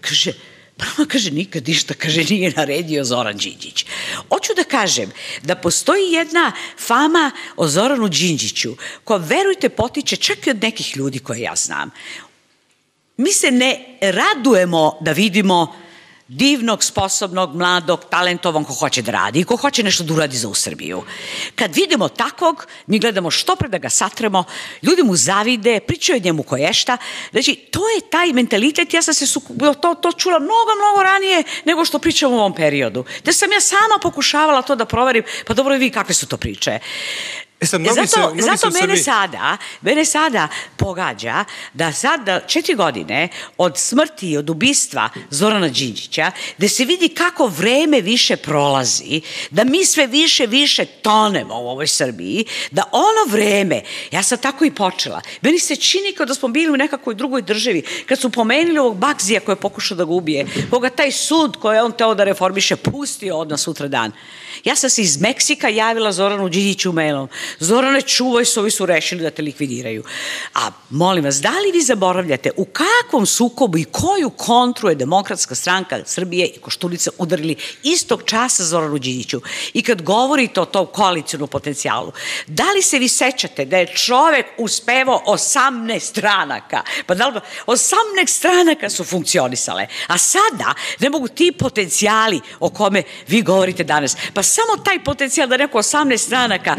Kaže, Pa kaže, nikad ništa, kaže, nije naredio Zoran Đinđić. Hoću da kažem da postoji jedna fama o Zoranu Đinđiću, koja, verujte, potiče čak i od nekih ljudi koje ja znam. Mi se ne radujemo da vidimo divnog, sposobnog, mladog, talentovan ko hoće da radi i ko hoće nešto da uradi za u Srbiju. Kad vidimo takvog, mi gledamo što pre da ga satremo, ljudi mu zavide, pričaju njemu koje šta. Znači, to je taj mentalitet, ja sam se su, to, to čula mnogo, mnogo ranije nego što pričam u ovom periodu. Da sam ja sama pokušavala to da proverim, pa dobro vi kakve su to priče. E sad, E, mnogi zato se- mnogi zato mene Srbiji- sada, mene sada pogađa da sad da četiri godine od smrti i od ubistva Zorana Đinđića, da se vidi kako vreme više prolazi, da mi sve više više tonemo u ovoj Srbiji, da ono vreme, ja sam tako i počela, meni se čini kao da smo bili u nekakvoj drugoj državi, kad su pomenuli ovog Bakzija koji je pokušao da ga ubije, koga taj sud koji je on teo da reformiše pustio odmah sutra dan. Ja sam se iz Meksika javila Zoranu Đinjiću mailom. Zorane, čuvaj se, ovi su rešili da te likvidiraju. A molim vas, da li vi zaboravljate u kakvom sukobu i koju kontru je demokratska stranka Srbije i Koštunica udarili istog časa Zoranu Đinjiću? I kad govorite o tom koalicijnom potencijalu, da li se vi sećate da je čovek uspevao 18 stranaka? Pa da li, 18 stranaka su funkcionisale. A sada ne mogu ti potencijali o kome vi govorite danas. Pa samo taj potencijal da neko 18 stranaka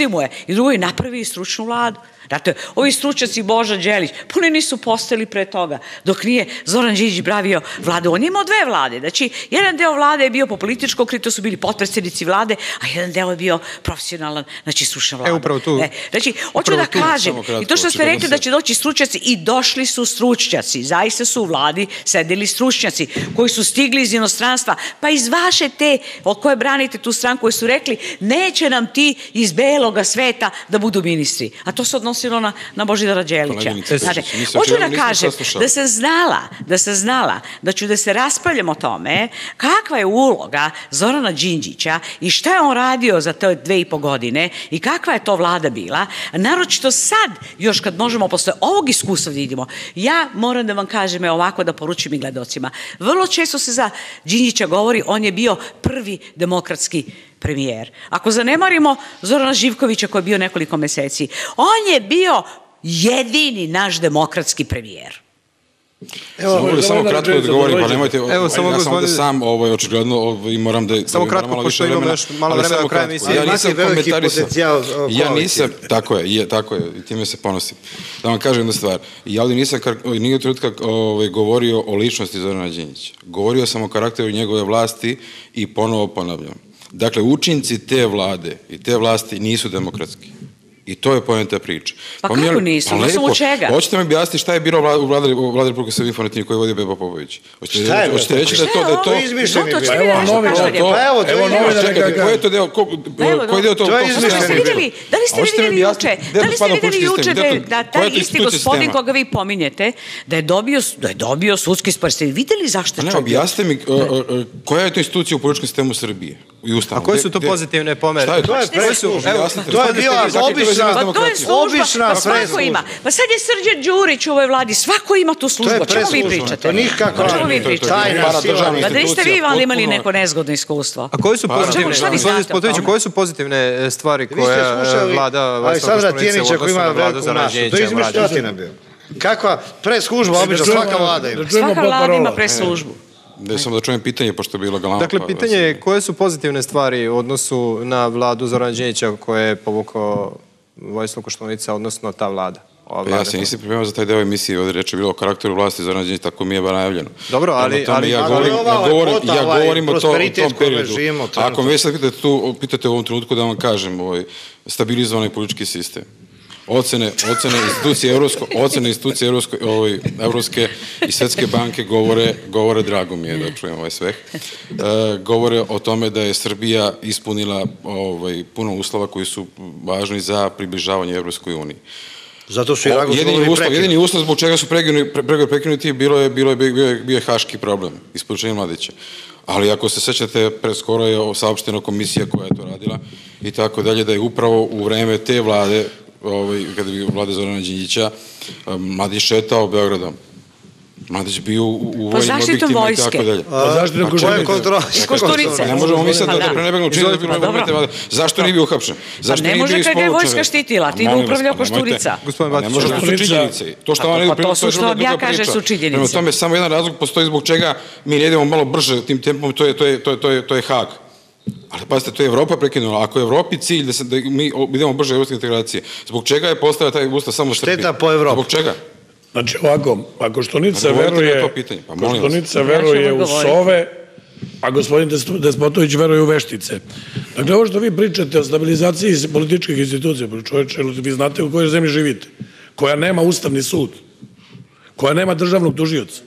uštimuje i drugo i napravi stručnu vladu. Znate, ovi stručnjaci Boža Đelić, puni nisu postali pre toga, dok nije Zoran Đinđić bravio vladu. On je imao dve vlade. Znači, jedan deo vlade je bio po političko okrit, to su bili potpredsjednici vlade, a jedan deo je bio profesionalan, znači stručna vlada. E, upravo tu. E, znači, hoću da tu, kažem, i to što ste očigledno rekli da će doći stručnjaci, i došli su stručnjaci, zaista su u vladi sedeli stručnjaci koji su stigli iz inostranstva, pa iz vaše te, od koje branite tu stranku, koji su rekli, neće nam ti iz beloga sveta da budu ministri. A to se odnosilo na, na Božidara Đelića. Nisam hoću da kažem da sam znala, da sam znala da ću da se raspravljam o tome kakva je uloga Zorana Đinđića i šta je on radio za te dve i po godine i kakva je to vlada bila, naročito sad, još kad možemo posle ovog iskustva da vidimo, ja moram da vam kažem ovako da poručim i gledocima. Vrlo često se za Đinđića govori, on je bio prvi demokratski premijer. Ako zanemarimo Zorana Živkovića koji je bio nekoliko meseci, on je bio jedini naš demokratski premijer. Evo, li samo jedna kratko da odgovorim, pa nemojte, Evo, samo samo ja sam ovde sam, ovo je očigledno, ovo, i moram da... Samo da kratko, malo pošto imamo vremena, još malo ali vremena samo do kraja emisije. Ja nisam komentarisao, ja nisam, tako je, je, tako je, i time se ponosim. Da vam kažem jednu stvar, ja ovdje nisam, nije trenutka ovaj, govorio o ličnosti Zorana Đinjića. Govorio sam o karakteru njegove vlasti i ponovo ponavljam. Dakle, učinci te vlade i te vlasti nisu demokratski. I to je poenta priče. Pa mi kako je- nisu? Pa lepo. čega? Hoćete mi objasniti šta je bilo u vladi, u Republike Srbije koji vodi Beba Popović? Hoćete, Šta je, hoćete reći da je Šta to... je Da je to ovo? izmišljeni No, to bio. Evo, nešto novi- kažete. to- Pa evo, to Evo je novi da Čekajte, koji je to deo, ko, Evo, koji deo to? to je ko- Da li ste izmišljeni videli, da li A ste hoćete mi videli objasniti juče, da li ste politički juče da, je- da taj je isti gospodin koga vi pominjete, da je dobio, da je dobio sudski spor. Ste videli zašto Pa je ne, čovjek bio? objasnite mi, koja je to institucija u političkom sistemu Srbije i ustavu? A koje su to pozitivne pomere? Šta je to? To je Hoćete preslužba. Ima Pa to je služba, Obična pa svako ima. Pa sad je Srđan Đurić u ovoj vladi, svako ima tu službu. To je O čemu vi pričate? to nikako čemu vi pričate? Pa da niste vi imali potpuno- neko nezgodno iskustvo. A koje su Pa, pozitivne, tome? koje su pozitivne e, stvari koje e, vlada Aleksandra u Tijenića koji ima vladu veliku masu. To je izmišljotina bio. Kakva preslužba, obično čujemo- svaka vlada ima. da čujemo Svaka vlada ima preslužbu. Da samo da čujem pitanje, pošto je bilo galama. Dakle, pa pitanje je koje su pozitivne stvari u odnosu na vladu Zorana Đinđića koje je povukao Vojislav Koštunica, odnosno ta vlada? Ova Pa ja se nisam pripremao za taj deo emisije, ovdje reče bilo o karakteru vlasti Zorana Đinđića, tako mi je bar najavljeno. Dobro, ali- tome, ali- ja govorim, ja govorim, lepota, ja ovaj govorim o, to, o tom periodu. živimo Ako me sad pitate, tu, pitate u ovom trenutku da vam kažem, ovaj, stabilizovani politički sistem. Ocene, ocene institucije Evropsko, ocene institucije Evropsko, ovaj, Evropske i Svetske banke govore, govore, drago mi je da čujem ovaj sveh, e, govore o tome da je Srbija ispunila ovaj, puno uslova koji su važni za približavanje Evropskoj uniji. Zato su i razgovori jedini uslov, jedini uslov zbog čega su pregovori pre, pregovori prekinuti bilo je bilo je bio, je- bio je haški problem isporučenja mladića. Ali ako se sećate, pre skoro je saopštena komisija koja je to radila i tako dalje, da je upravo u vreme te vlade, ovaj, kada bi vlade Zorana Đinđića, um, mladić šetao Beogradom. Mladić bio u, u Pa vojnim objektima i tako vojske. dalje. Pa zašto ne je kontrola? Iz Koštunice. Ne možemo mi sad Pa da, da. prenebegnemo čini da bi Pa Zašto nije bio uhapšen? Zašto ne nije može bio kad ga je ispovučen vojska štitila, ti Molim vas, upravlja pa nemojte. Koštunica. Gospodin Pa ne Batić, može, to su činjenice. To što Pa on to- pa to su je što vam ja priča. su činjenice. Prema tome, samo jedan razlog postoji zbog čega mi ne idemo malo brže tim tempom, to je, to je, to je, to je, to je Hag. Ali pazite, to je Evropa prekinula. Ako je Evropi cilj da, se, da mi idemo brže evropske integracije, zbog čega je postao taj ustav samo Srbije? Šteta po Evropu. Zbog čega? Znači ovako, a Koštunica na veruje, to pitanje, pa molim vas. Koštunica veruje u sove, a gospodin Des- Despotović veruje u veštice. Dakle, ovo što vi pričate o stabilizaciji političkih institucija, pa čoveče, jel vi znate u kojoj zemlji živite, koja nema ustavni sud, koja nema državnog tužioca,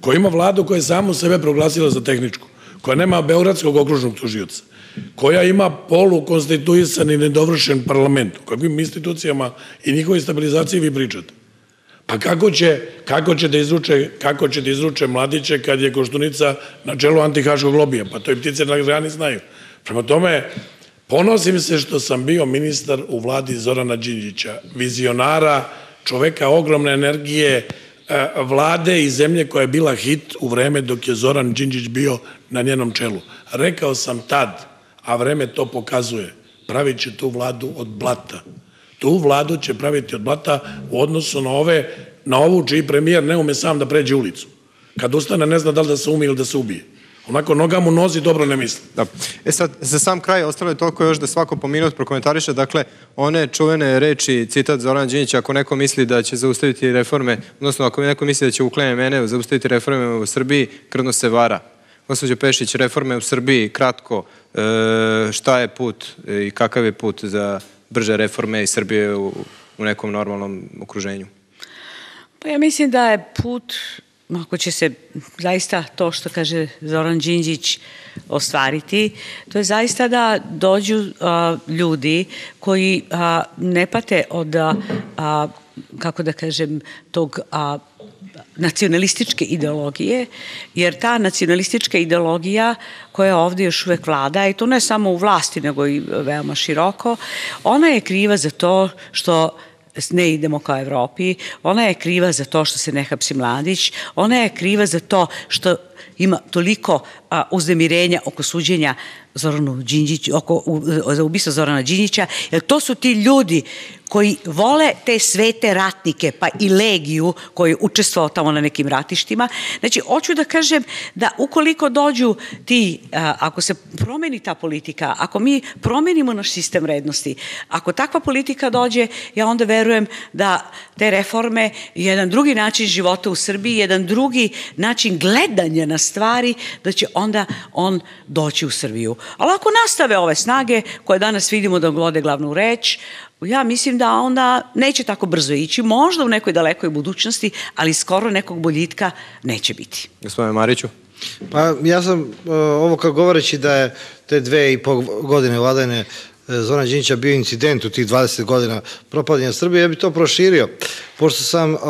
koja ima vladu koja je samu sebe proglasila za tehničku, koja nema Beogradskog okružnog tužioca, koja ima polukonstituisan i nedovršen parlament, o kakvim institucijama i njihovoj stabilizaciji vi pričate. Pa kako će, kako će da izruče, kako će da izruče mladiće kad je Koštunica na čelu antihaškog lobija? Pa to i ptice na grani znaju. Prema tome, ponosim se što sam bio ministar u vladi Zorana Đinđića, vizionara, čoveka ogromne energije, vlade i zemlje koja je bila hit u vreme dok je Zoran Đinđić bio na njenom čelu. Rekao sam tad, a vreme to pokazuje, pravit će tu vladu od blata. Tu vladu će praviti od blata u odnosu na ove, na ovu čiji premijer ne ume sam da pređe ulicu. Kad ustane ne zna da li da se umije ili da se ubije. Onako noga mu nozi dobro ne misli. Da. E sad, za sam kraj, ostalo je toliko još da svako po minut prokomentariše, dakle, one čuvene reči, citat Zorana Đinjića, ako neko misli da će zaustaviti reforme, odnosno ako neko misli da će uklene mene zaustaviti reforme u Srbiji, krvno se vara. Gospođo Pešić, reforme u Srbiji, kratko, e, šta je put i kakav je put za brže reforme i Srbije u, u nekom normalnom okruženju? Pa ja mislim da je put, ako će se zaista to što kaže Zoran Đinđić ostvariti, to je zaista da dođu a, ljudi koji a, ne pate od, a, kako da kažem, tog a, nacionalističke ideologije, jer ta nacionalistička ideologija koja ovde još uvek vlada, i to ne samo u vlasti, nego i veoma široko, ona je kriva za to što ne idemo ka Evropi, ona je kriva za to što se ne hapsi mladić, ona je kriva za to što ima toliko a, uznemirenja oko suđenja Zoranu Đinđiću, oko u, za ubistvo Zorana Đinđića, jer to su ti ljudi koji vole te svete ratnike, pa i legiju koji je učestvovao tamo na nekim ratištima. Znači, hoću da kažem da ukoliko dođu ti, ako se promeni ta politika, ako mi promenimo naš sistem vrednosti, ako takva politika dođe, ja onda verujem da te reforme, jedan drugi način života u Srbiji, jedan drugi način gledanja na stvari, da će onda on doći u Srbiju. Ali ako nastave ove snage koje danas vidimo da glode glavnu reč, ja mislim da onda neće tako brzo ići, možda u nekoj dalekoj budućnosti, ali skoro nekog boljitka neće biti. Gospodine Mariću? Pa ja sam uh, ovo kao govoreći da je te dve i pol godine vladajne Zona Đinća bio incident u tih 20 godina propadanja Srbije, ja bih to proširio, pošto sam uh,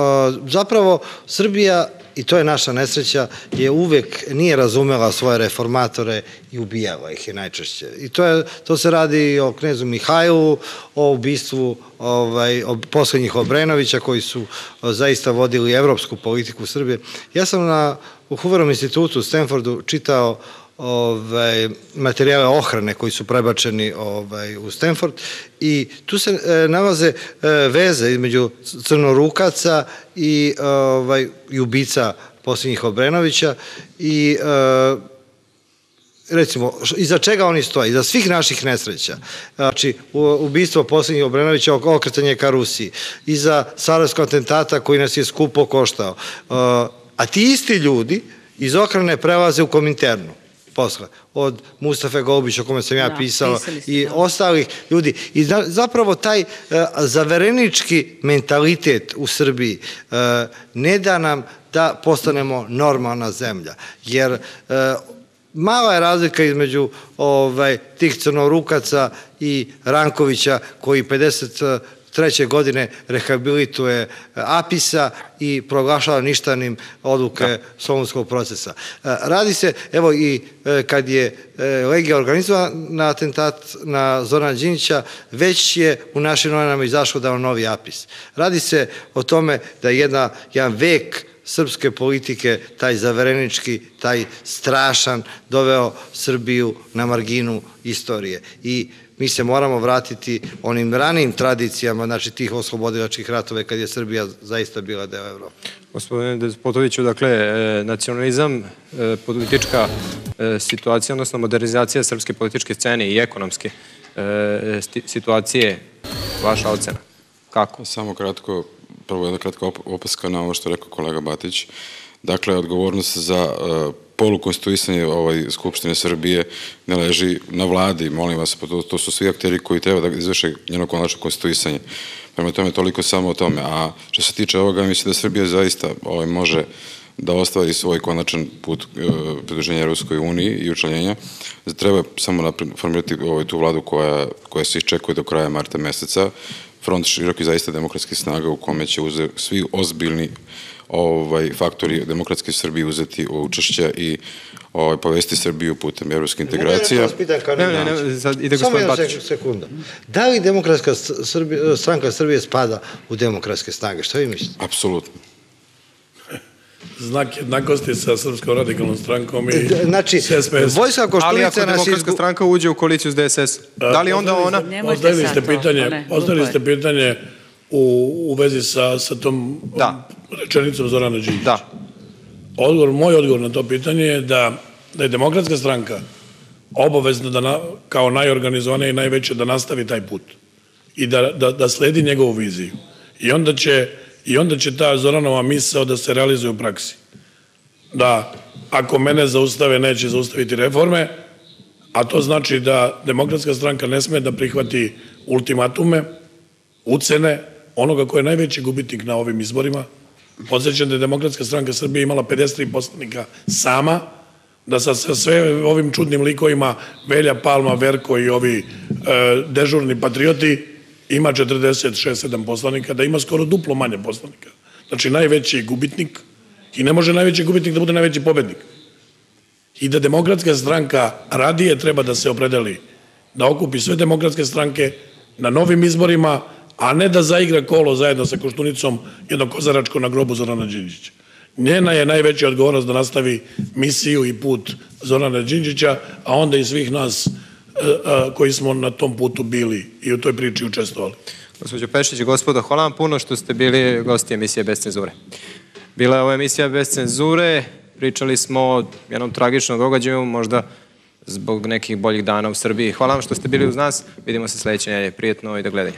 zapravo Srbija i to je naša nesreća, je uvek nije razumela svoje reformatore i ubijala ih je najčešće. I to, je, to se radi o knezu Mihajlu, o ubistvu ovaj, o poslednjih Obrenovića koji su o, zaista vodili evropsku politiku Srbije. Ja sam na, u Hooverom institutu u Stanfordu čitao ovaj, materijale ohrane koji su prebačeni ovaj, u Stanford i tu se e, nalaze e, veze između crnorukaca i, ovaj, i ubica posljednjih Obrenovića i e, recimo, iza čega oni stoje? Iza svih naših nesreća. Znači, ubistvo posljednjih Obrenovića, okretanje ka Rusiji, iza Sarajevskog atentata koji nas je skupo koštao. A ti isti ljudi iz okrane prelaze u Kominternu posle, od Mustafe Golubića o kome sam ja Da, pisao i da. ostalih ljudi. I za- zapravo taj e, zaverenički mentalitet u Srbiji e, ne da nam da postanemo normalna zemlja, jer e, mala je razlika između ovaj, tih crnorukaca i Rankovića koji 50 treće godine rehabilituje Apisa i proglašava ništanim odluke da. Solunskog procesa. E, Radi se, evo i e, kad je e, Legija organizovala na atentat na Zorana Đinića, već je u našim novinama izašao da novi Apis. Radi se o tome da jedna, jedan vek srpske politike, taj zaverenički, taj strašan, doveo Srbiju na marginu istorije. I mi se moramo vratiti onim ranim tradicijama, znači tih oslobodilačkih ratove kad je Srbija zaista bila deo Evrope. Gospodine Despotoviću, dakle, e, nacionalizam, e, politička e, situacija, odnosno modernizacija srpske političke scene i ekonomske situacije, vaša ocena? Kako? Samo kratko, prvo jedna kratka opaska na ovo što je rekao kolega Batić. Dakle, odgovornost za polukonstituisanje ovaj, Skupštine Srbije ne leži na vladi, molim vas, pa to, to su svi akteri koji treba da izvrše njeno konačno konstituisanje. Prema tome, toliko samo o tome. A što se tiče ovoga, mislim da Srbija zaista ovaj, može da ostvari svoj konačan put e, pridruženja Ruskoj uniji i učlanjenja. Treba samo formirati ovaj, tu vladu koja, koja se iščekuje do kraja marta meseca. Front široki zaista demokratski snaga u kome će uze, svi ozbiljni ovaj, faktori demokratske Srbije uzeti u učešće i ovaj, povesti Srbiju putem evropske integracije. Ne, ne, ne, ne, ne, sad ide Samo jedna sekunda. Da li demokratska Srbija, stranka Srbije spada u demokratske snage? Šta vi mislite? Apsolutno znak jednakosti sa Srpskom radikalnom strankom i e, znači, SPS. Vojska Koštunica Ali ako demokratska izgu... stranka uđe u koaliciju s DSS, da li onda ona... Ostavili ste pitanje, ostavili ste pitanje u, u vezi sa, sa tom da. rečenicom Zorana Đinjića. Da. Odgovor, moj odgovor na to pitanje je da, da je demokratska stranka obavezna da na, kao najorganizovanija i najveća da nastavi taj put i da, da, da sledi njegovu viziju. I onda će, i onda će ta Zoranova misao da se realizuje u praksi. Da ako mene zaustave, neće zaustaviti reforme, a to znači da demokratska stranka ne sme da prihvati ultimatume, ucene, onoga ko je najveći gubitnik na ovim izborima. Podsećam da je Demokratska stranka Srbije imala 53 poslanika sama, da sa, sa sve ovim čudnim likovima Velja, Palma, Verko i ovi e, dežurni patrioti ima 46-7 poslanika, da ima skoro duplo manje poslanika. Znači najveći gubitnik i ne može najveći gubitnik da bude najveći pobednik. I da demokratska stranka radije treba da se opredeli da okupi sve demokratske stranke na novim izborima, a ne da zaigra kolo zajedno sa Koštunicom jedno kozaračko na grobu Zorana Đinđića. Njena je najveća odgovornost da nastavi misiju i put Zorana Đinđića, a onda i svih nas e, e, koji smo na tom putu bili i u toj priči učestvovali. Gospodin Pešić, gospodo, hvala vam puno što ste bili gosti emisije Bez cenzure. Bila je ova emisija Bez cenzure, pričali smo o jednom tragičnom događaju, možda zbog nekih boljih dana u Srbiji. Hvala vam što ste bili uz nas, vidimo se sledeće nelje. Prijetno i do gledanja.